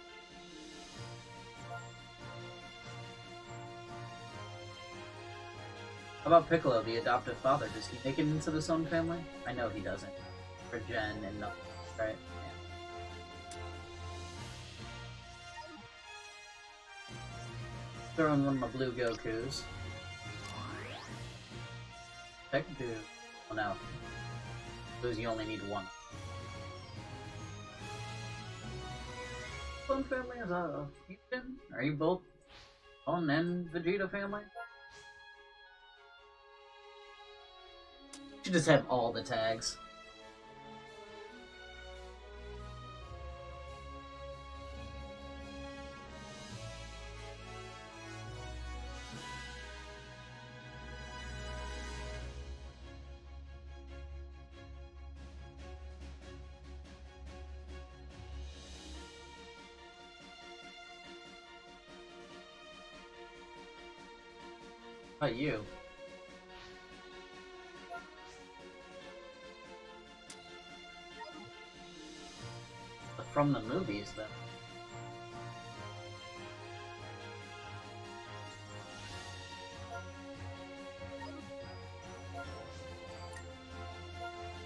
How about Piccolo, the adoptive father? Does he make it into the Son family? I know he doesn't. For Jen and nothing, right? Throw in one of my blue Gokus. Check do. No. Because you only need one. Son family is a fusion? Are you both Son and Vegeta family? Should just have all the tags. About you? From the movies, though.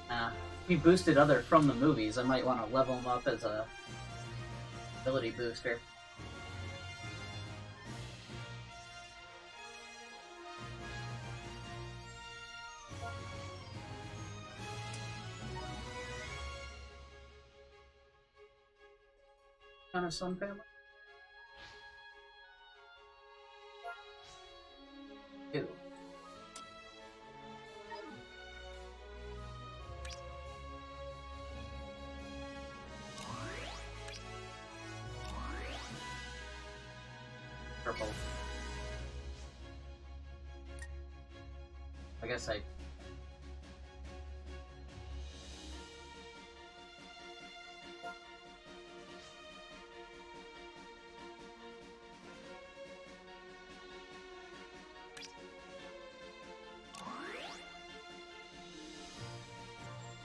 Uh, if you boosted other from the movies, I might want to level them up as a ability booster. Son family?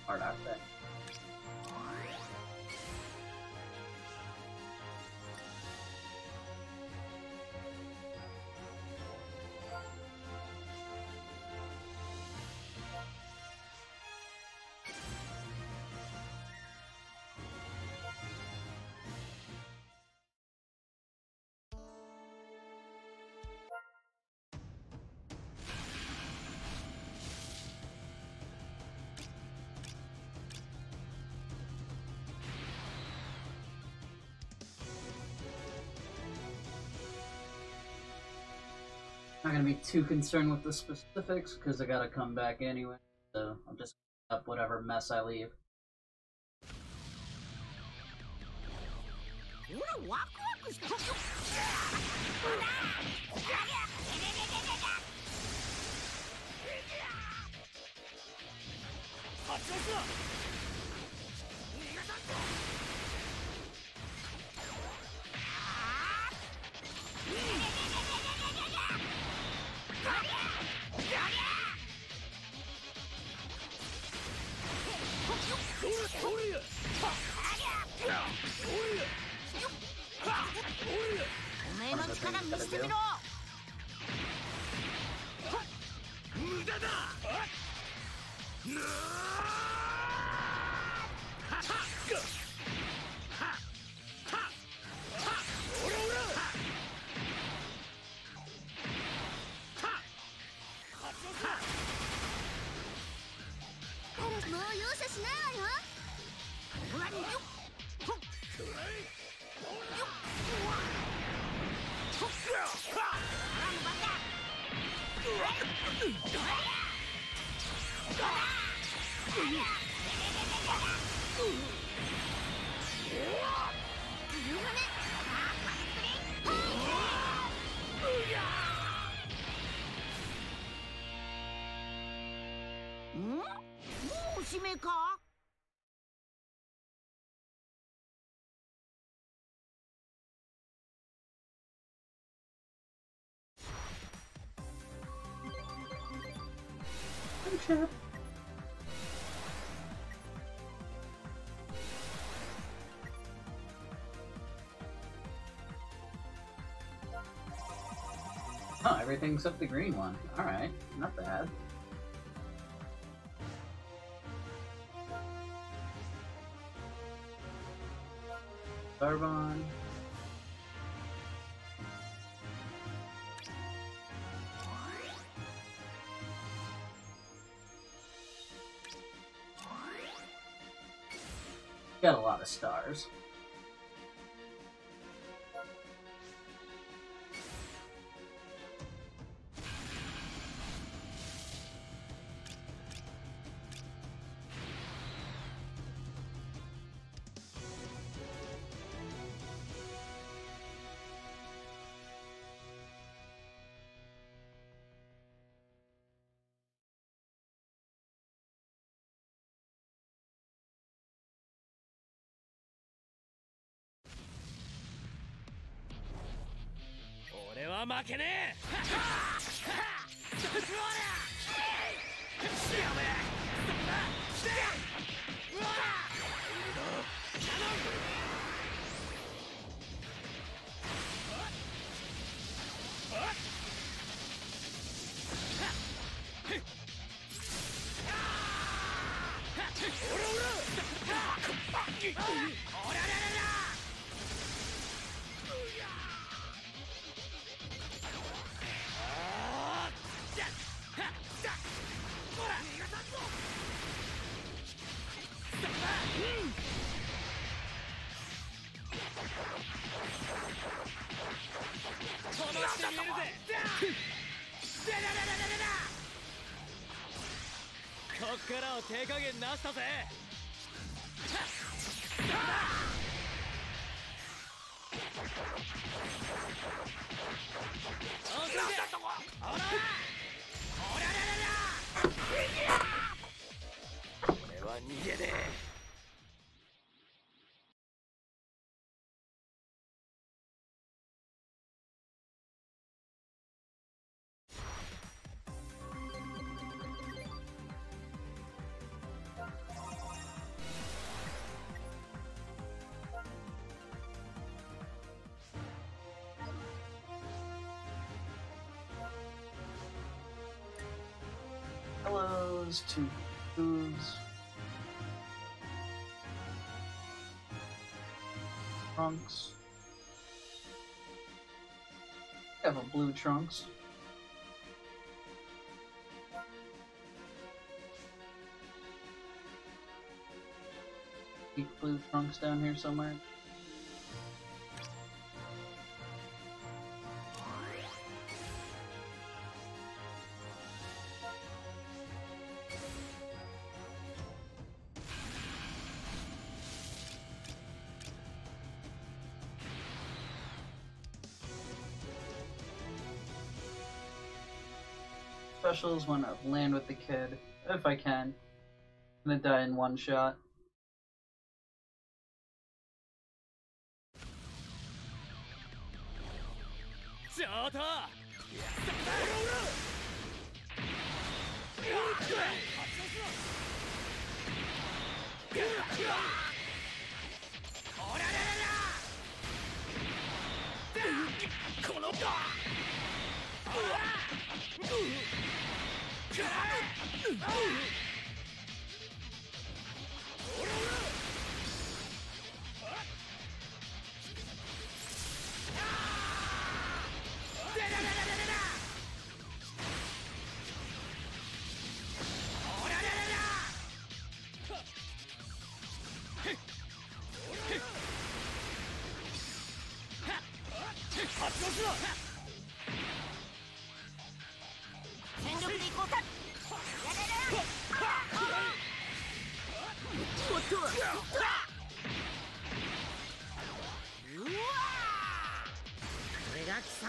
Hard out. I'm not gonna be too concerned with the specifics because I gotta come back anyway. So I'll just up whatever mess I leave. 力見せてみろ。無駄だ Oh, everything except the green one. Alright, not bad. Zarbon. Got a lot of stars. "は負けねえ!」こっからは手加減なしたぜ。俺は逃げねえ「Hellos to Booze. Trunks. Have a blue trunks. Blue trunks down here somewhere. Specials when I land with the kid, if I can. I'm gonna die in one shot.「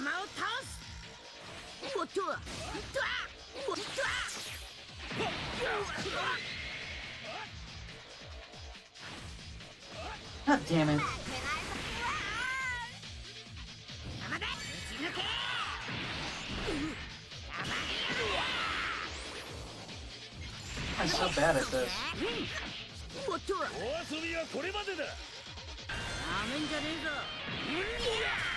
様を倒すもっとはもっとはもっとは God damn it. I'm so bad at this. お遊びはこれまでだ。なめんじゃねえぞ。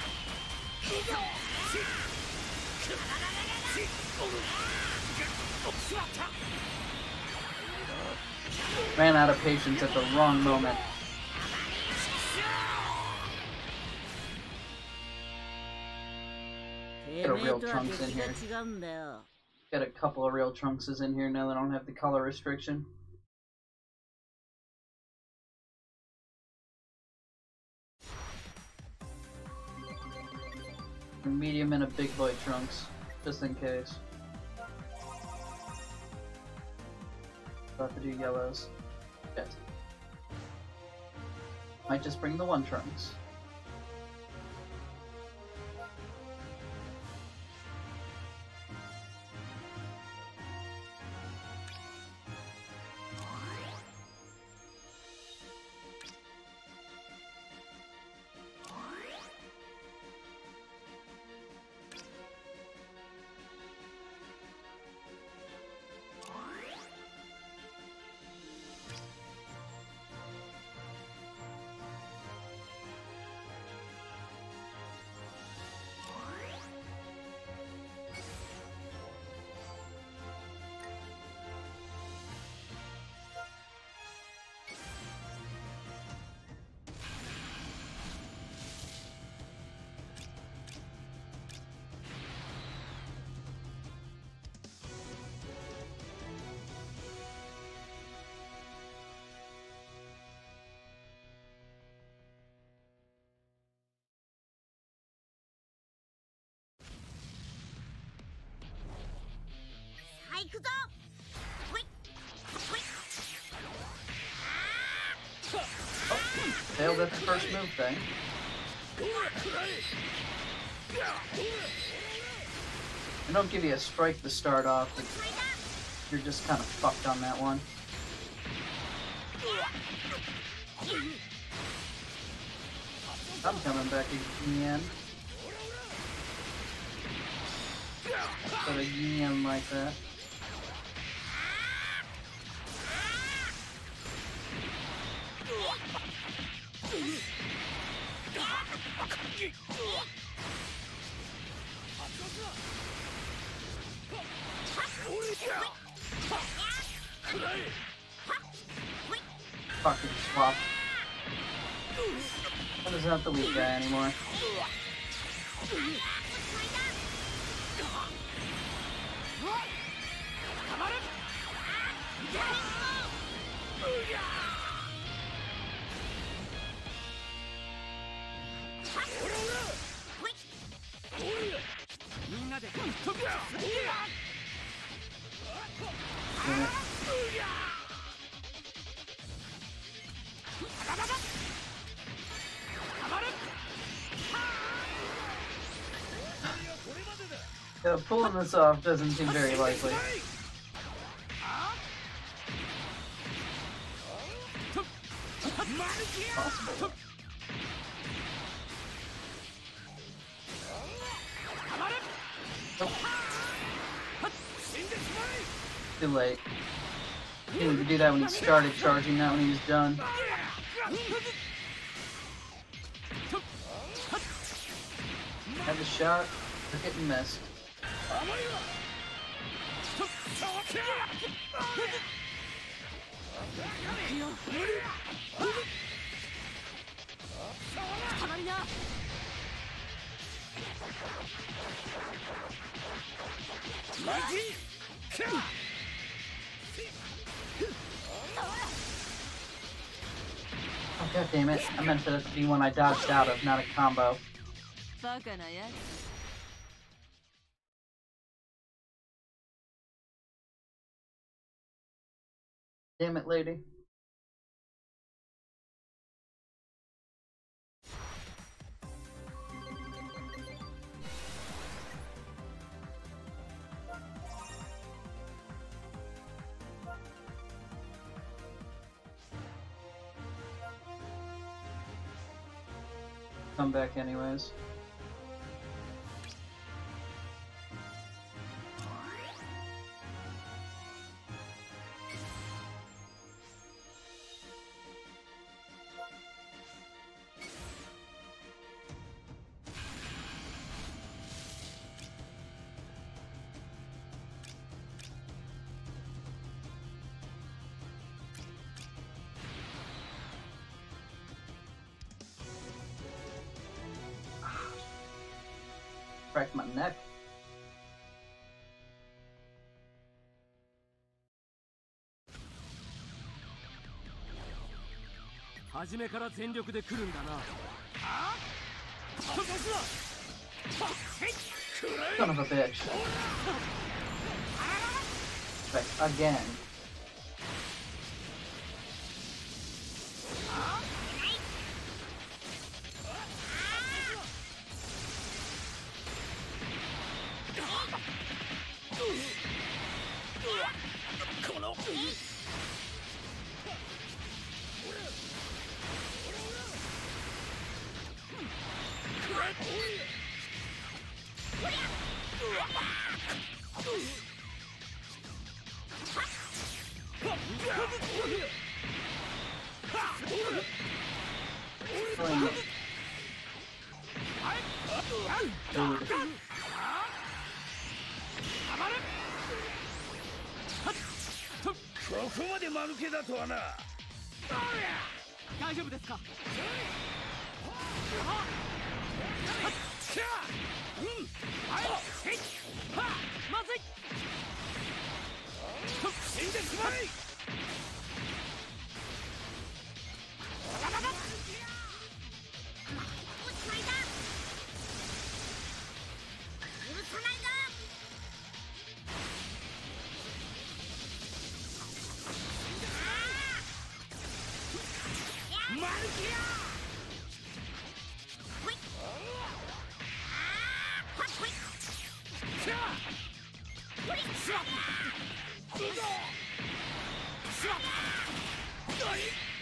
Ran out of patience at the wrong moment. Get a real trunks in here. Got a couple of real trunkses in here now that I don't have the color restriction. Medium and a big boy Trunks, just in case. About to do yellows. Shit. Might just bring the one Trunks. Failed at the first move thing. They don't give you a strike to start off, but you're just kind of fucked on that one. I'm coming back again. Put a yin like that. Pulling this off doesn't seem very likely. Too late. He to do that when he started charging, not when he was done. Had the shot, it and missed. God damn it. I meant that to be one I dodged out of, not a combo. Damn it, lady come back anyways. 初めから全力で来るんだな。あっ頼むぜ Again.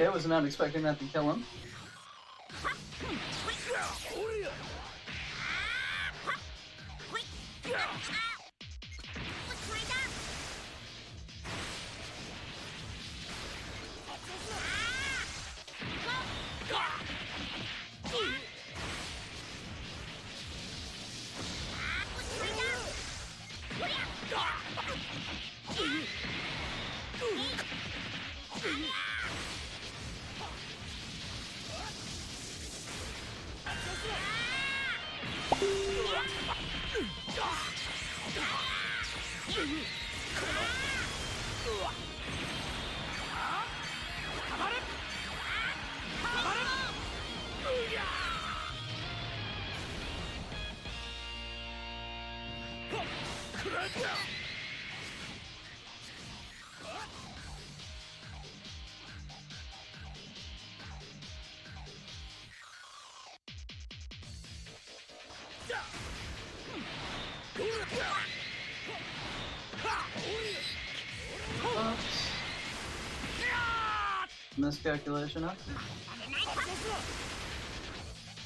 It was an unexpected that to kill him. Oops. Miscalculation, huh?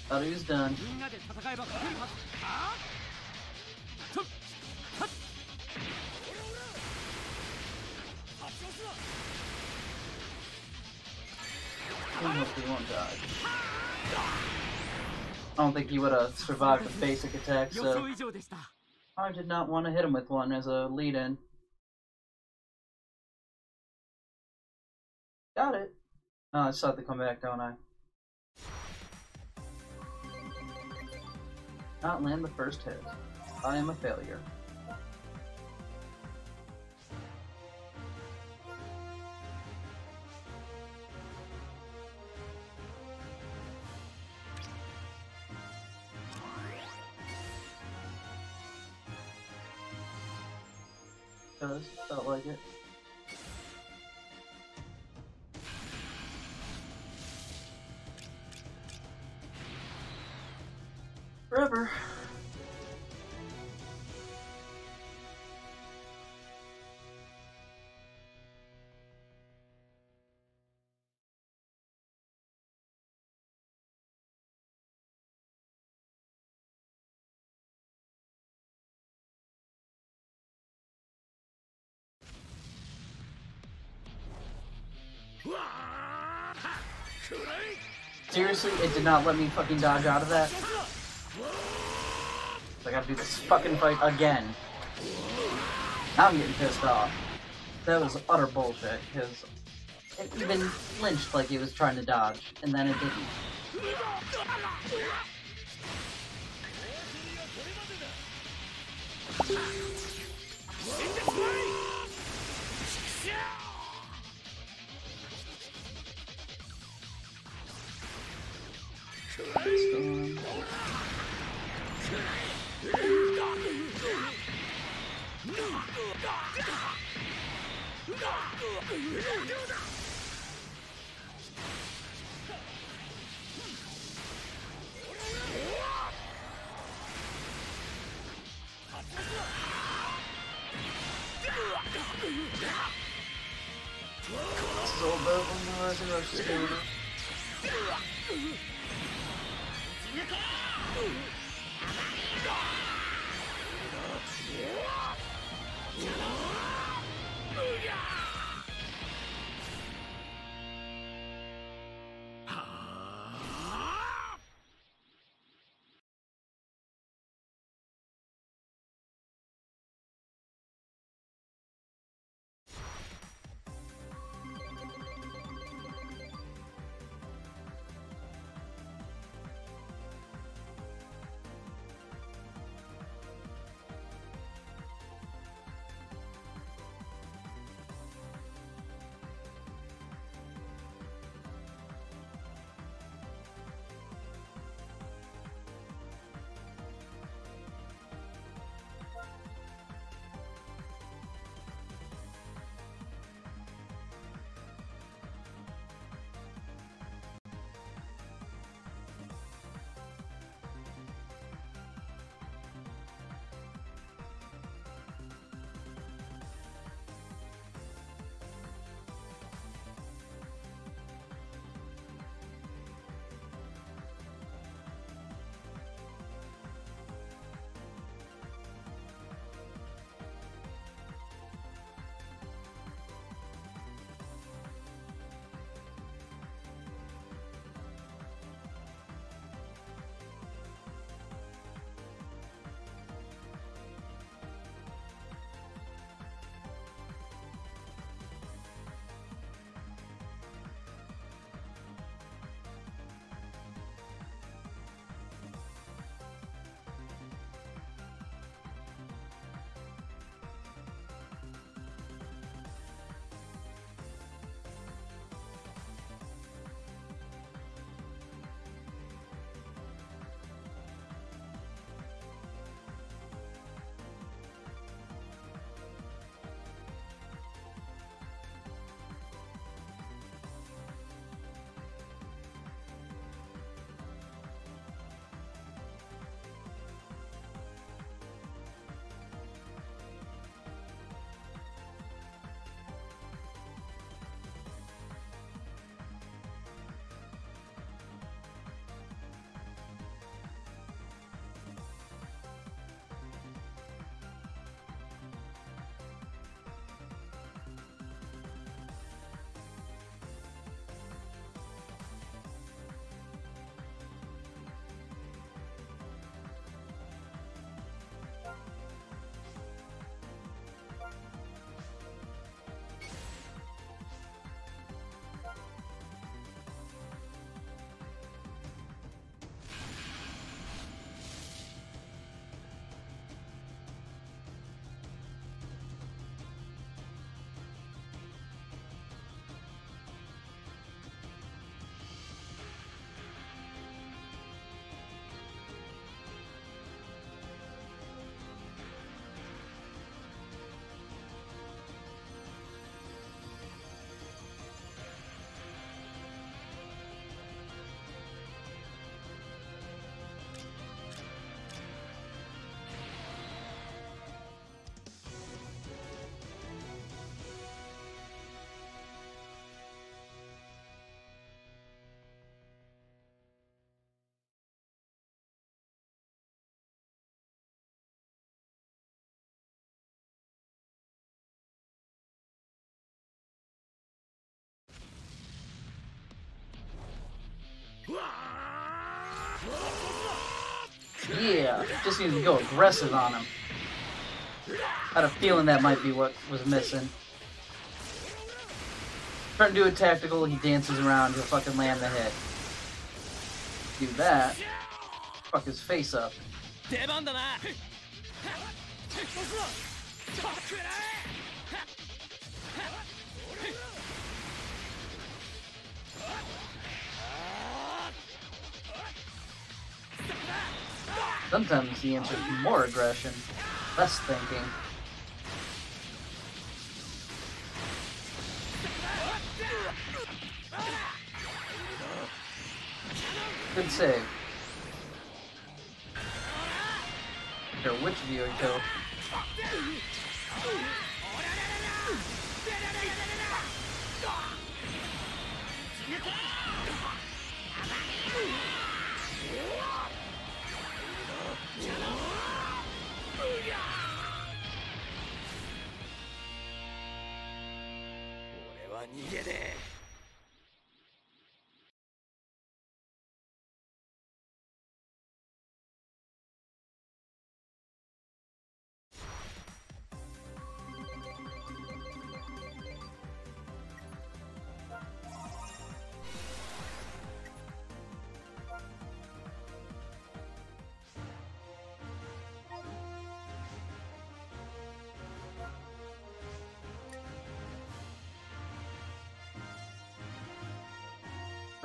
Thought he was done. I don't think he would have survived a basic attack, so I did not want to hit him with one as a lead-in. Got it. Oh, I still have to come back, don't I? Not land the first hit. I am a failure. Does felt like it. Seriously, it did not let me fucking dodge out of that. So I gotta do this fucking fight again. Now I'm getting pissed off. That was utter bullshit, because it even flinched like he was trying to dodge, and then it didn't. Storm. This is all about when Mars and On. Just needs to go aggressive on him. I had a feeling that might be what was missing. Trying to do a tactical, he dances around, he'll fucking land the hit. Do that, fuck his face up. Sometimes the answer is more aggression, less thinking. Good save. I do which of you I kill.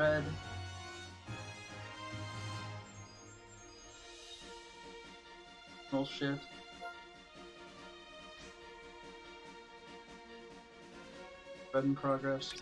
Red. Bullshit. Red in progress.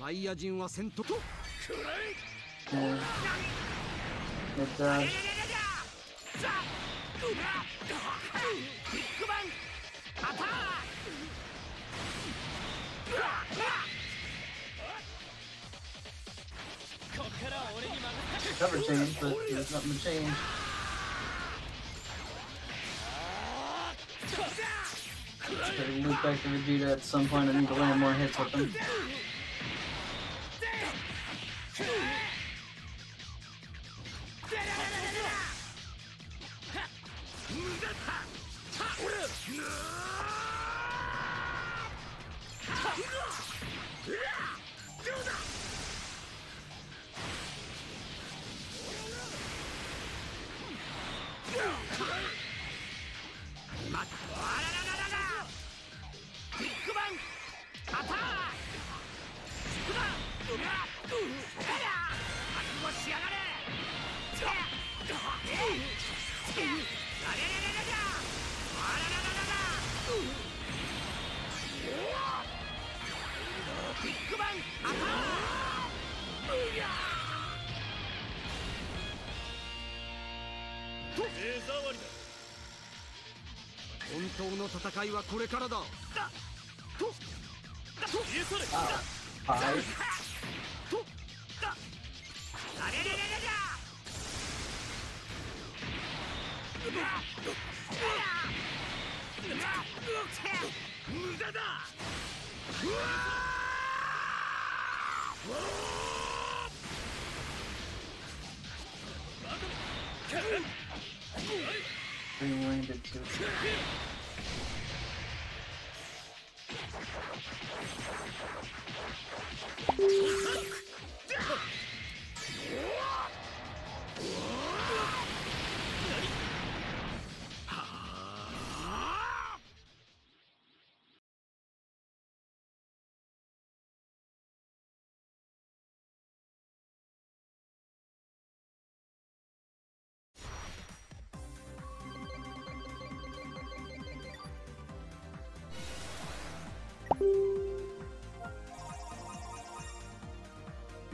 サイヤ人は戦闘 Yeah. It does. ビッグバンアタッ Cover change, but there's nothing to change. Gotta loop back to Vegeta at some point. I need to land more hits with him. 戦いはこれからだ。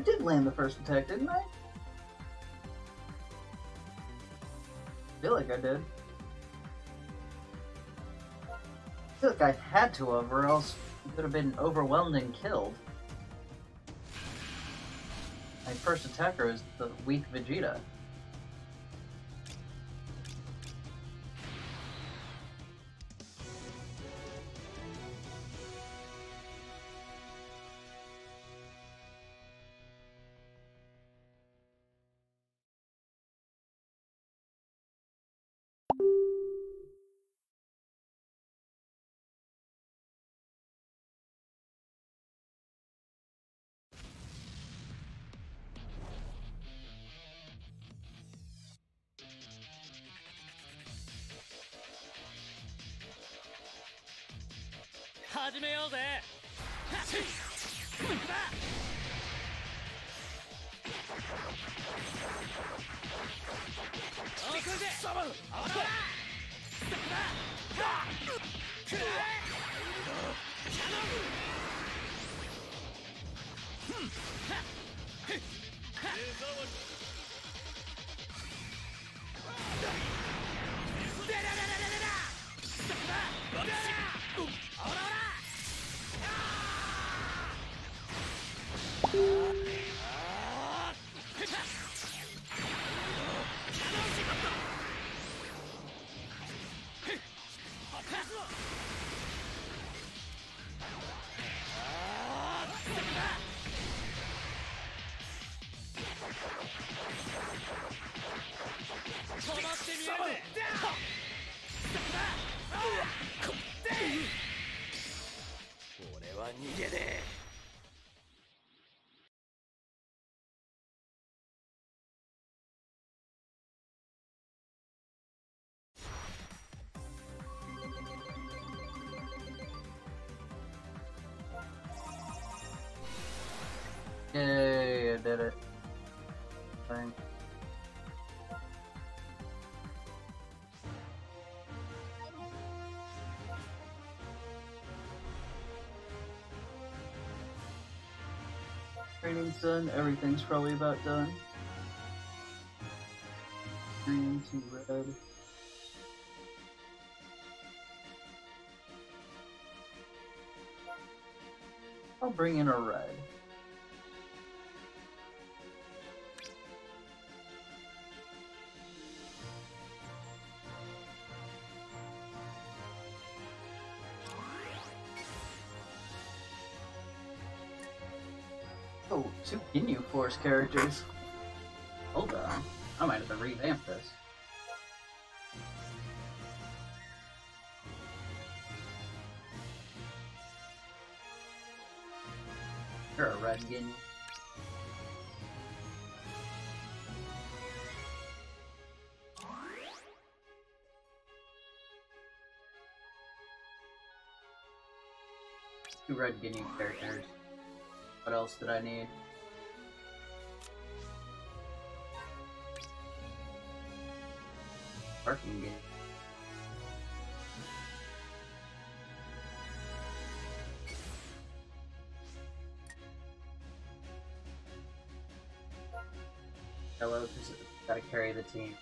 Did land the first attack, didn't I? I feel like I did. I feel like I had to have, or else he could have been overwhelmed and killed. My first attacker is the weak Vegeta.「始めようぜ。は Training's done, everything's probably about done. Green to red. I'll bring in a red. Force characters. Hold on. I might have to revamp this. You're a red Ginyu. Two red Ginyu characters. What else did I need? Parking. Hello, gotta carry the team.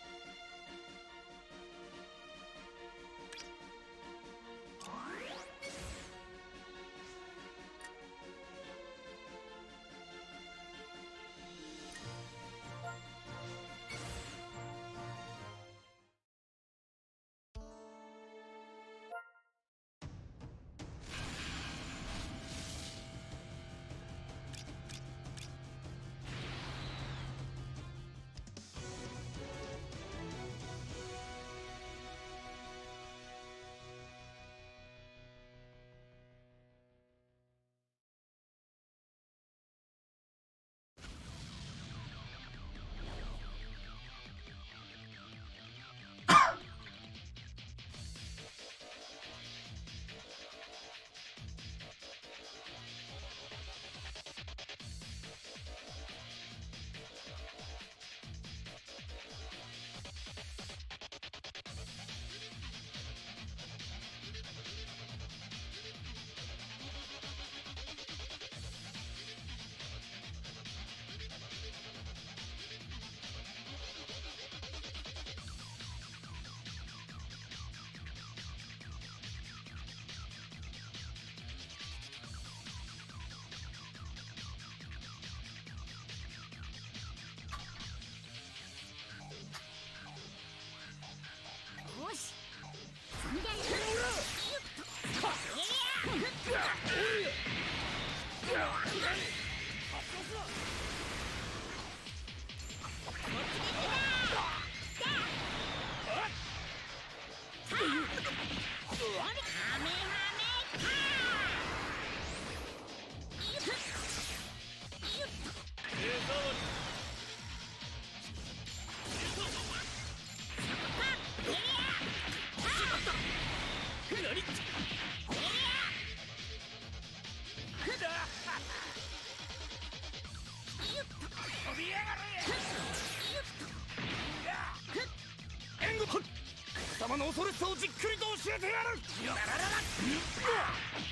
様の恐ろしさをじっくりと教えてやる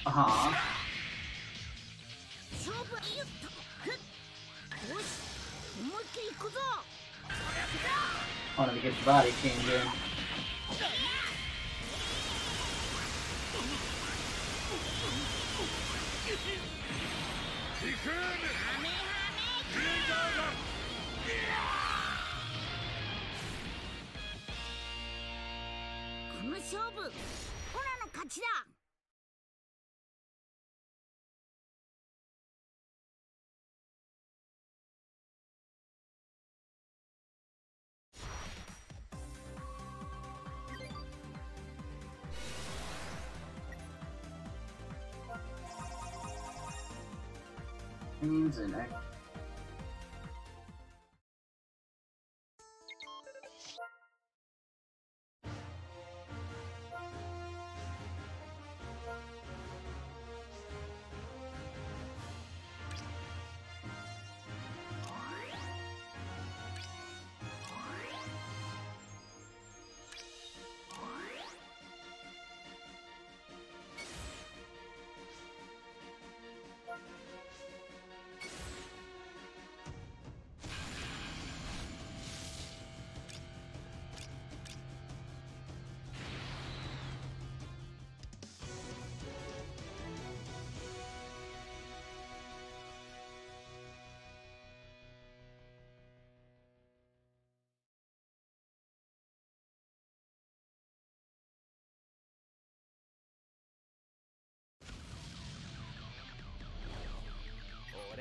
Uh huh. 勝負いいよふっよし思いっきり行くぞ Wanted to get the body change in. friends and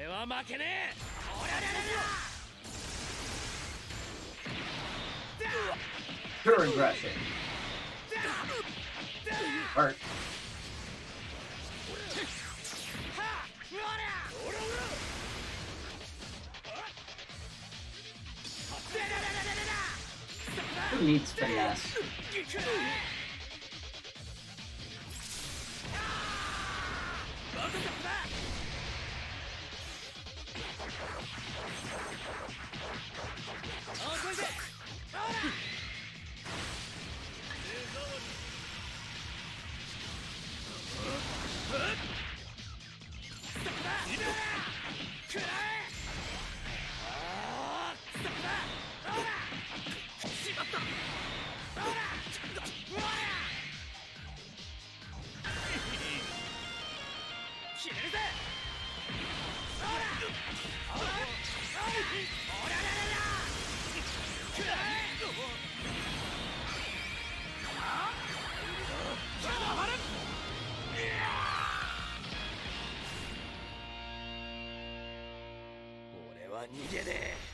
俺は負けねえおらららら Pure aggression. Work. はおらおらおら Who needs finesse? は逃げねえ。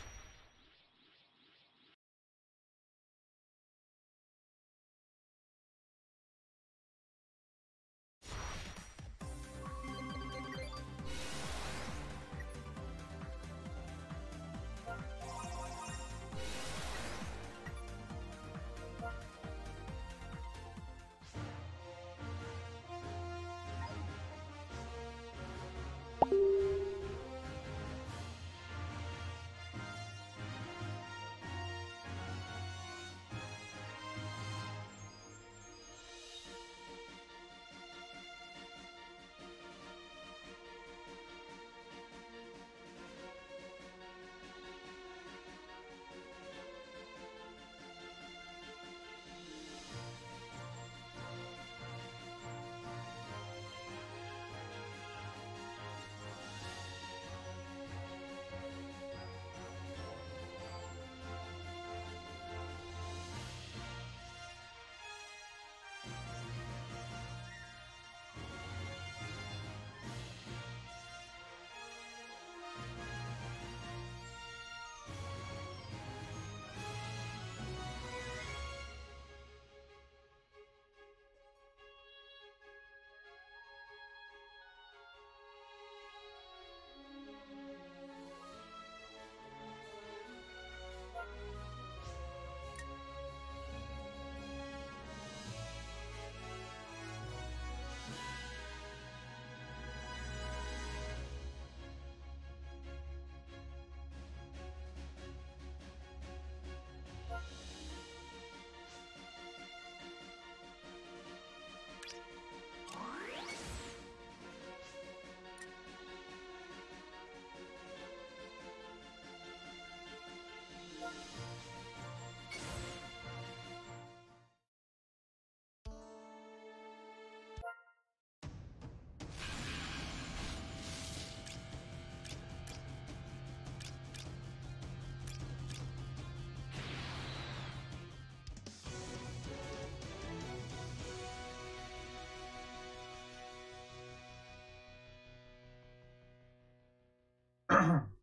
Mm-hmm.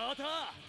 また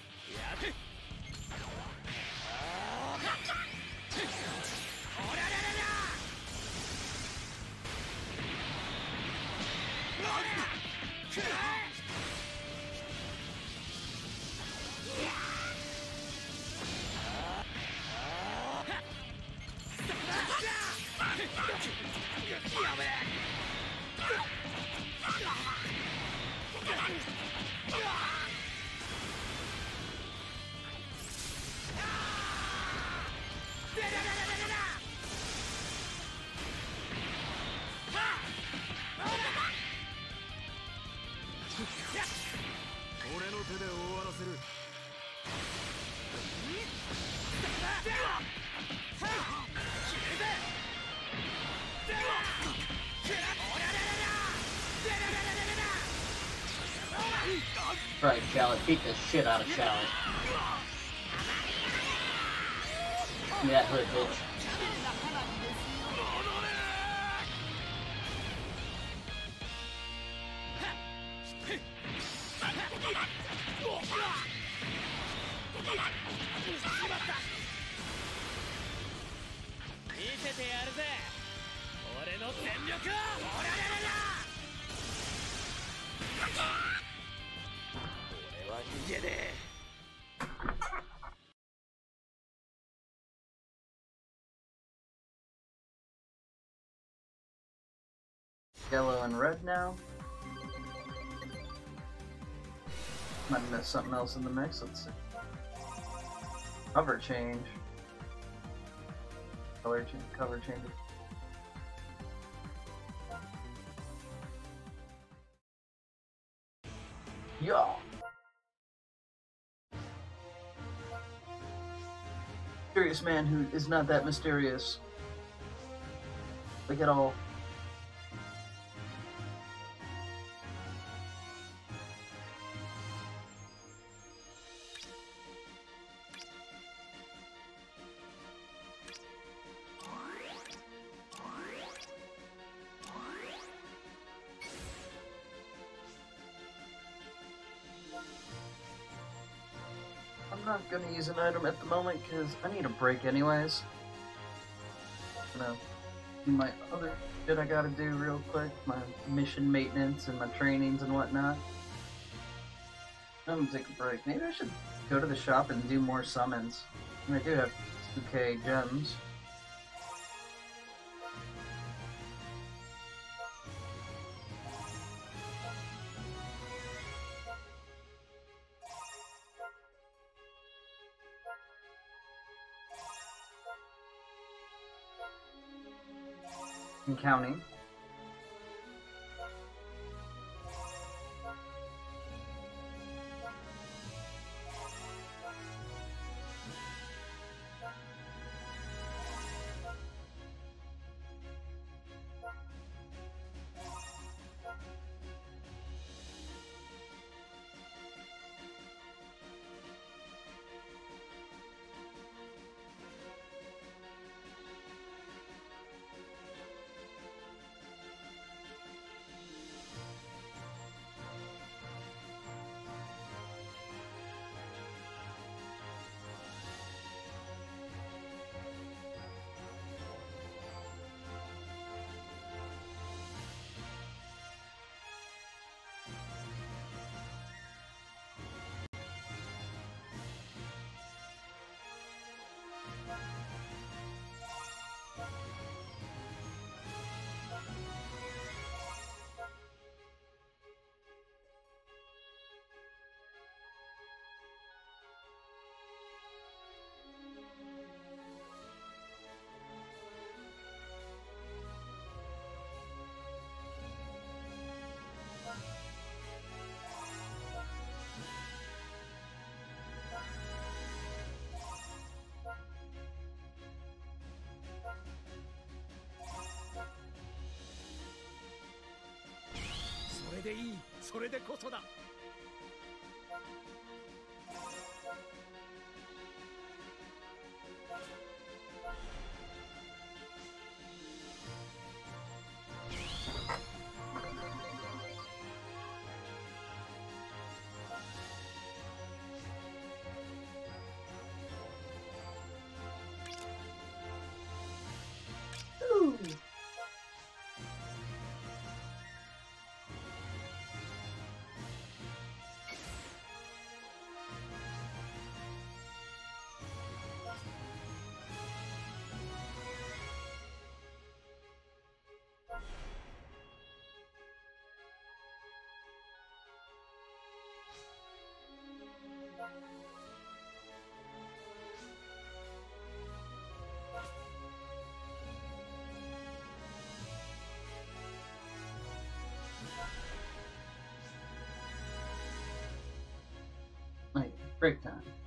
Right, Shallot. Beat the shit out of Shallot. Yeah, hood, bitch.「Yellow and red now. Might miss something else in the mix. Let's see. Cover change. Color change. Cover change. Yeah. Mysterious man who is not that mysterious. Like at all. Because I need a break anyways. You know, uh, do my other shit I gotta do real quick, my mission maintenance and my trainings and whatnot. I'm gonna take a break. Maybe I should go to the shop and do more summons. I do have 2k gems. counting.「いそれでこそだ。Like break time.